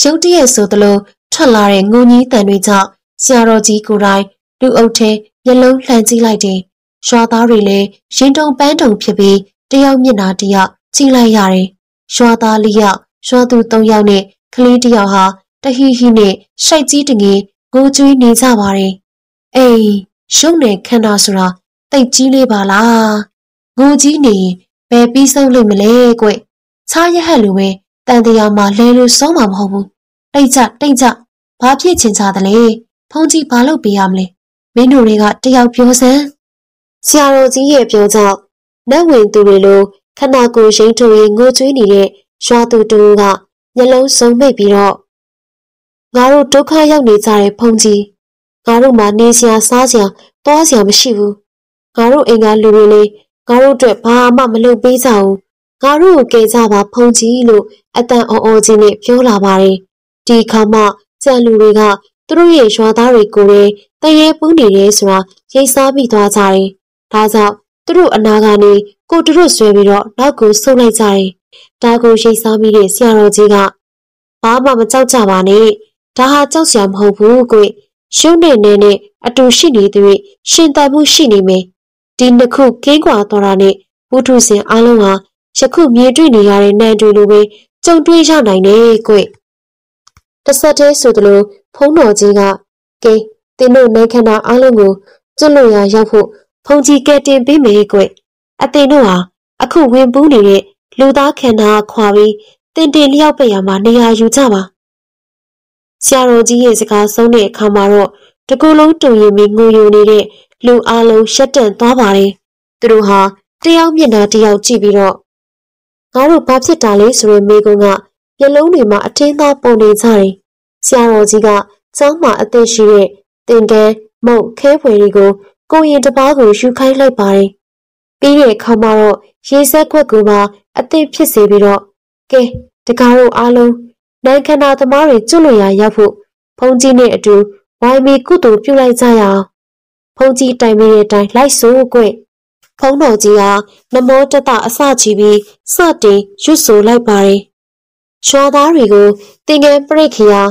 ရုတ်တရက်ဆိုသလိုထွက်လာတဲ့ငုံကြီးတန်တွေကြောင့်ဆရာတော်ကြီးကိုယ်တိုင်လူအုပ်ထဲမျက်လုံးလှန်ကြည့်လိုက်တယ်။ရွာသားတွေလည်းရင်တုံပန်းတုံဖြစ်ပြီးတယောက်မျက်နှာတယောက် ကြည့်လိုက်ရတယ်။ရွာသားလေးယောက်ရွာသူ၃ယောက်နဲ့ကလေးတယောက်ဟာတဟီဟီနဲ့ရှိုက်ကြီးတငယ်ငိုကြွေးနေကြပါတယ်။အေးရှုံးနေခန္ဓာဆိုတာတိတ်ကြီးလေးပါလား။ငိုကြီးနေဘယ်ပြီးဆုံးလိမ့်မလဲကွ။ခြားရဟက်လိုပဲတန်တရားမှာလဲလို့ဆုံးမှာမဟုတ်ဘူး။တိတ်ကြတိတ်ကြဘာဖြစ်ချင်ကြသလဲ။ဖုန်ကြီးဘာလုပ်ပေးရမလဲ။မင်းတို့တွေကတယောက်ပြောစမ်း။ဆရာတော်ကြီးရဲ့ပြောကြောင့်နတ်ဝင်သူတွေလို ခဏကိုရိမ့်ထုံရင်ငိုကြွေးနေတဲ့ရွာသူတူကမျက်လုံးစုံမိတ်ပြီးတော့ငါတို့ဒုက္ခရောက်နေကြတဲ့ဖုန်ကြီးငါတို့မှာနေစရာစားစရာသွားစရာမရှိဘူးငါတို့အိမ်ကလူတွေလေငါတို့အတွက်ဘာမှမလုပ်ပေးကြဘူးငါတို့ကိုကယ်ကြပါဖုန်ကြီးလို့အတန်အော်အော်ကြီးနဲ့ပြောလာပါတယ်ဒီခါမှကြံလူတွေကသူတို့ရဲ့ရွာသားတွေကိုလည်းတရေပူးနေတယ်ဆိုတာရိတ်စားပြီးသွားကြတယ်ဒါကြောင့် သူတို့အနာကနေကိုတို့ဆွဲပြီးတော့နောက်ကိုဆုတ်လိုက်ကြတယ်ဒါကိုရိတ်စားပြီးတဲ့ဆရာတော်ကြီးကဘာမှမကြောက်ကြပါနဲ့ဒါဟာကြောက်စရာမဟုတ်ဘူးကွရှုံးနေနေနဲ့အတူရှိနေသူရှင်တန်မှုရှိနေမယ်ဒီနှစ်ခုကင်းကွာတော်တာနဲ့ဘုထုစင်အားလုံးဟာယခုမြင်တွေ့နေရတဲ့နန်းတွေလိုပဲကြုံတွေ့ရနိုင်တယ်ကွတဆက်တည်းဆိုသလိုဖုံးတော်ကြီးကကဲတင်းတို့နိုင်ခန္ဓာအားလုံးကိုကျွတ်လို့ရရောက်ဖို့ ဖုန်ကြီးကဲတင်ပေးမယ်ကွအတင်တို့ဟာအခုဝင်ပူးနေတဲ့လူသားခန္ဓာခွာပြီးတင်တင်လျောက်ပရမှာနေရာယူကြပါဆရာတော်ကြီးရဲ့စကားဆုံးတဲ့အခါမှာတော့တကူလုံးတုံရင်ပြီးငိုယိုနေတဲ့လူအလုံးရှက်တန့်သွားပါတယ်သူတို့ဟာတယောက်မျက်နှာတယောက်ကြည့်ပြီးတော့ငါတို့ဘာဖြစ်တာလဲဆိုရင်မိကုန်းကမျက်လုံးတွေမှာအထင်းသားပုံနေကြတယ်ဆရာတော်ကြီးကကျောင်းမှာအသက်ရှိတဲ့တင်တန်းမုတ်ခဲဖွယ်တွေကို ကိုရင်တပားကိုယူခိုင်းလိုက်ပါတယ်ပြီးတဲ့အခါမှာတော့ရေစက်ခွက်ကိုပါအသင့်ဖြစ်စေပြီးတော့ကဲတကားတို့အားလုံးနိုင်ခန္ဓာသမားတွေကျွလွန်ရာရောက်ဖို့ဖုန်ကြီးနဲ့အတူဝိုင်းမီကုသိုလ်ပြုလိုက်ကြရအောင်ဖုန်ကြီးတိုင်မိတဲ့အတိုင်းလိုက်ဆိုးကွဖုံးတော်ကြီးဟာနမောတတအစချီပြီးစတင်ရွတ်ဆိုလိုက်ပါတယ်ရွာသားတွေကိုတင်ငယ်ပြိခရာ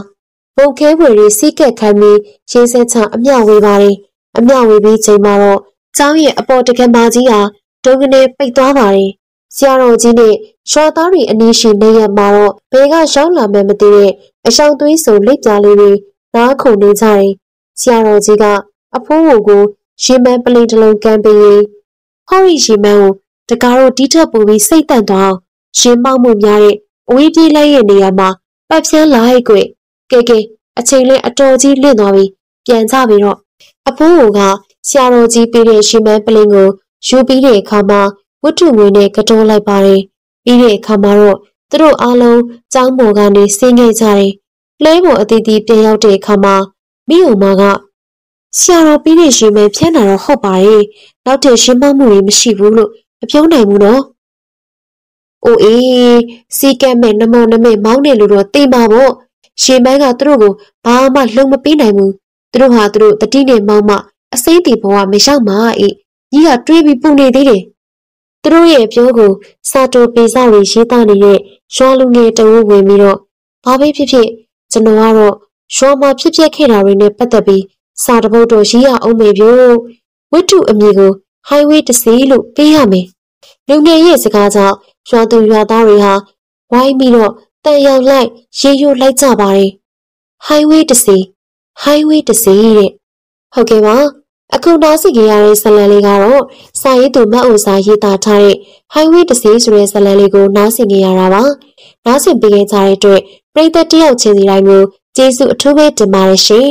ဘုံခဲဝယ်ရီစီးကက်ခံပြီးရင်းစက်ချအမြောက်ဝေးပါတယ် အမြောက်ဝေးပြီးချိန်မှာတော့ကျောင်းရဲ့အပေါ်တကယ်မကြီးဟာဒုံကနေပိတ်သွားပါတယ်ဆရာတော်ကြီးနဲ့ရွာသားတွေအနည်းရှိနေရမှာတော့ဘယ်ကရောက်လာမှမသိတဲ့အဆောင်သွေးစုံလက်ပြလေးတွေနားခုန်နေကြတယ်ဆရာတော်ကြီးကအဖိုးကိုကိုရင်မန်းပလိန်တလုံးကမ်းပေးရင်ဟော်ရီရင်မန်းကိုတကားတို့တီးထပ်ပူပြီးစိတ်တန့်သွားအောင်ရင်ပေါက်မှုများတဲ့အဝေးပြေးလိုက်ရဲ့နေရာမှာပတ်ဖြန်းလာရဲ့ကွကဲကဲအချိန်လေးအတော်ကြီးလင့်သွားပြီးပြန်ကြပြီးတော့ အဖိုးကဆရာတော်ကြီးပေးတဲ့ရှင်မန်းပလင်ကိုယူပြီးတဲ့အခါမှာဝတ္ထုငွေနဲ့ကတော်လိုက်ပါတယ်ပြီးတဲ့အခါမှာတော့သူတို့အားလုံးကျောင်းပေါ်ကနေဆင်းခဲ့ကြတယ်လဲပေါ်အသီးသီးပြန်ရောက်တဲ့အခါမှာမိုံမကဆရာတော်ပြီးတဲ့ရှင်မန်းဖြန်းတာတော့ဟုတ်ပါရဲ့နောက်ထပ်ရှင်းမမှုတွေမရှိဘူးလို့မပြောနိုင်ဘူးနော်။အိုအေးစီကက်မဲ့နမောနမေမောင်းနေလို့တော့သိမှာပေါ့။ရှင်ပန်းကသူတို့ကိုဘာမှလှုံမပေးနိုင်ဘူး။ သူတို့ဟာသူတို့တတိနဲ့မောင်းမအစိမ့်တီဘဝမရောက်မှာအေးကြီးကတွေးပြီးပူနေသေးတယ်။သူတို့ရဲ့ပြောကိုစာတိုပေစာတွေရေးသားနေတဲ့ရွာလူငယ်တဝူဝင်ပြီးတော့ဘာပဲဖြစ်ဖြစ်ကျွန်တော်ကတော့ရွာမှာဖြစ်ပျက်ခဲ့တာတွေနဲ့ပတ်သက်ပြီးစာတပုတ်တော့ရေးရအောင်မေပြို့ဝတ္ထုအမည်ကို highway တစ်စီးလို့ပေးရမယ်လူငယ်ရဲ့စကားကြောင့်ရွာသူရွာသားတွေဟာဝိုင်းပြီးတော့တန်ရောင်လိုက်ရေရိုလိုက်ကြပါတယ် highway တစ်စီး highway တစ်စီးတဲ့ဟုတ်ကဲ့ပါအခုနားစီကြရတဲ့ဇလန်လေးကတော့စာရေးသူမတ်အိုစာရေးသားထားတဲ့ highway တစ်စီးဆိုတဲ့ဇလန်လေးကိုနားဆင်ကြရတာပါနားဆင်ပေးကြတဲ့အတွက်ပရိသတ်တယောက်ချင်းစီတိုင်းကိုကျေးဇူးအထူးပဲတင်ပါတယ်ရှင်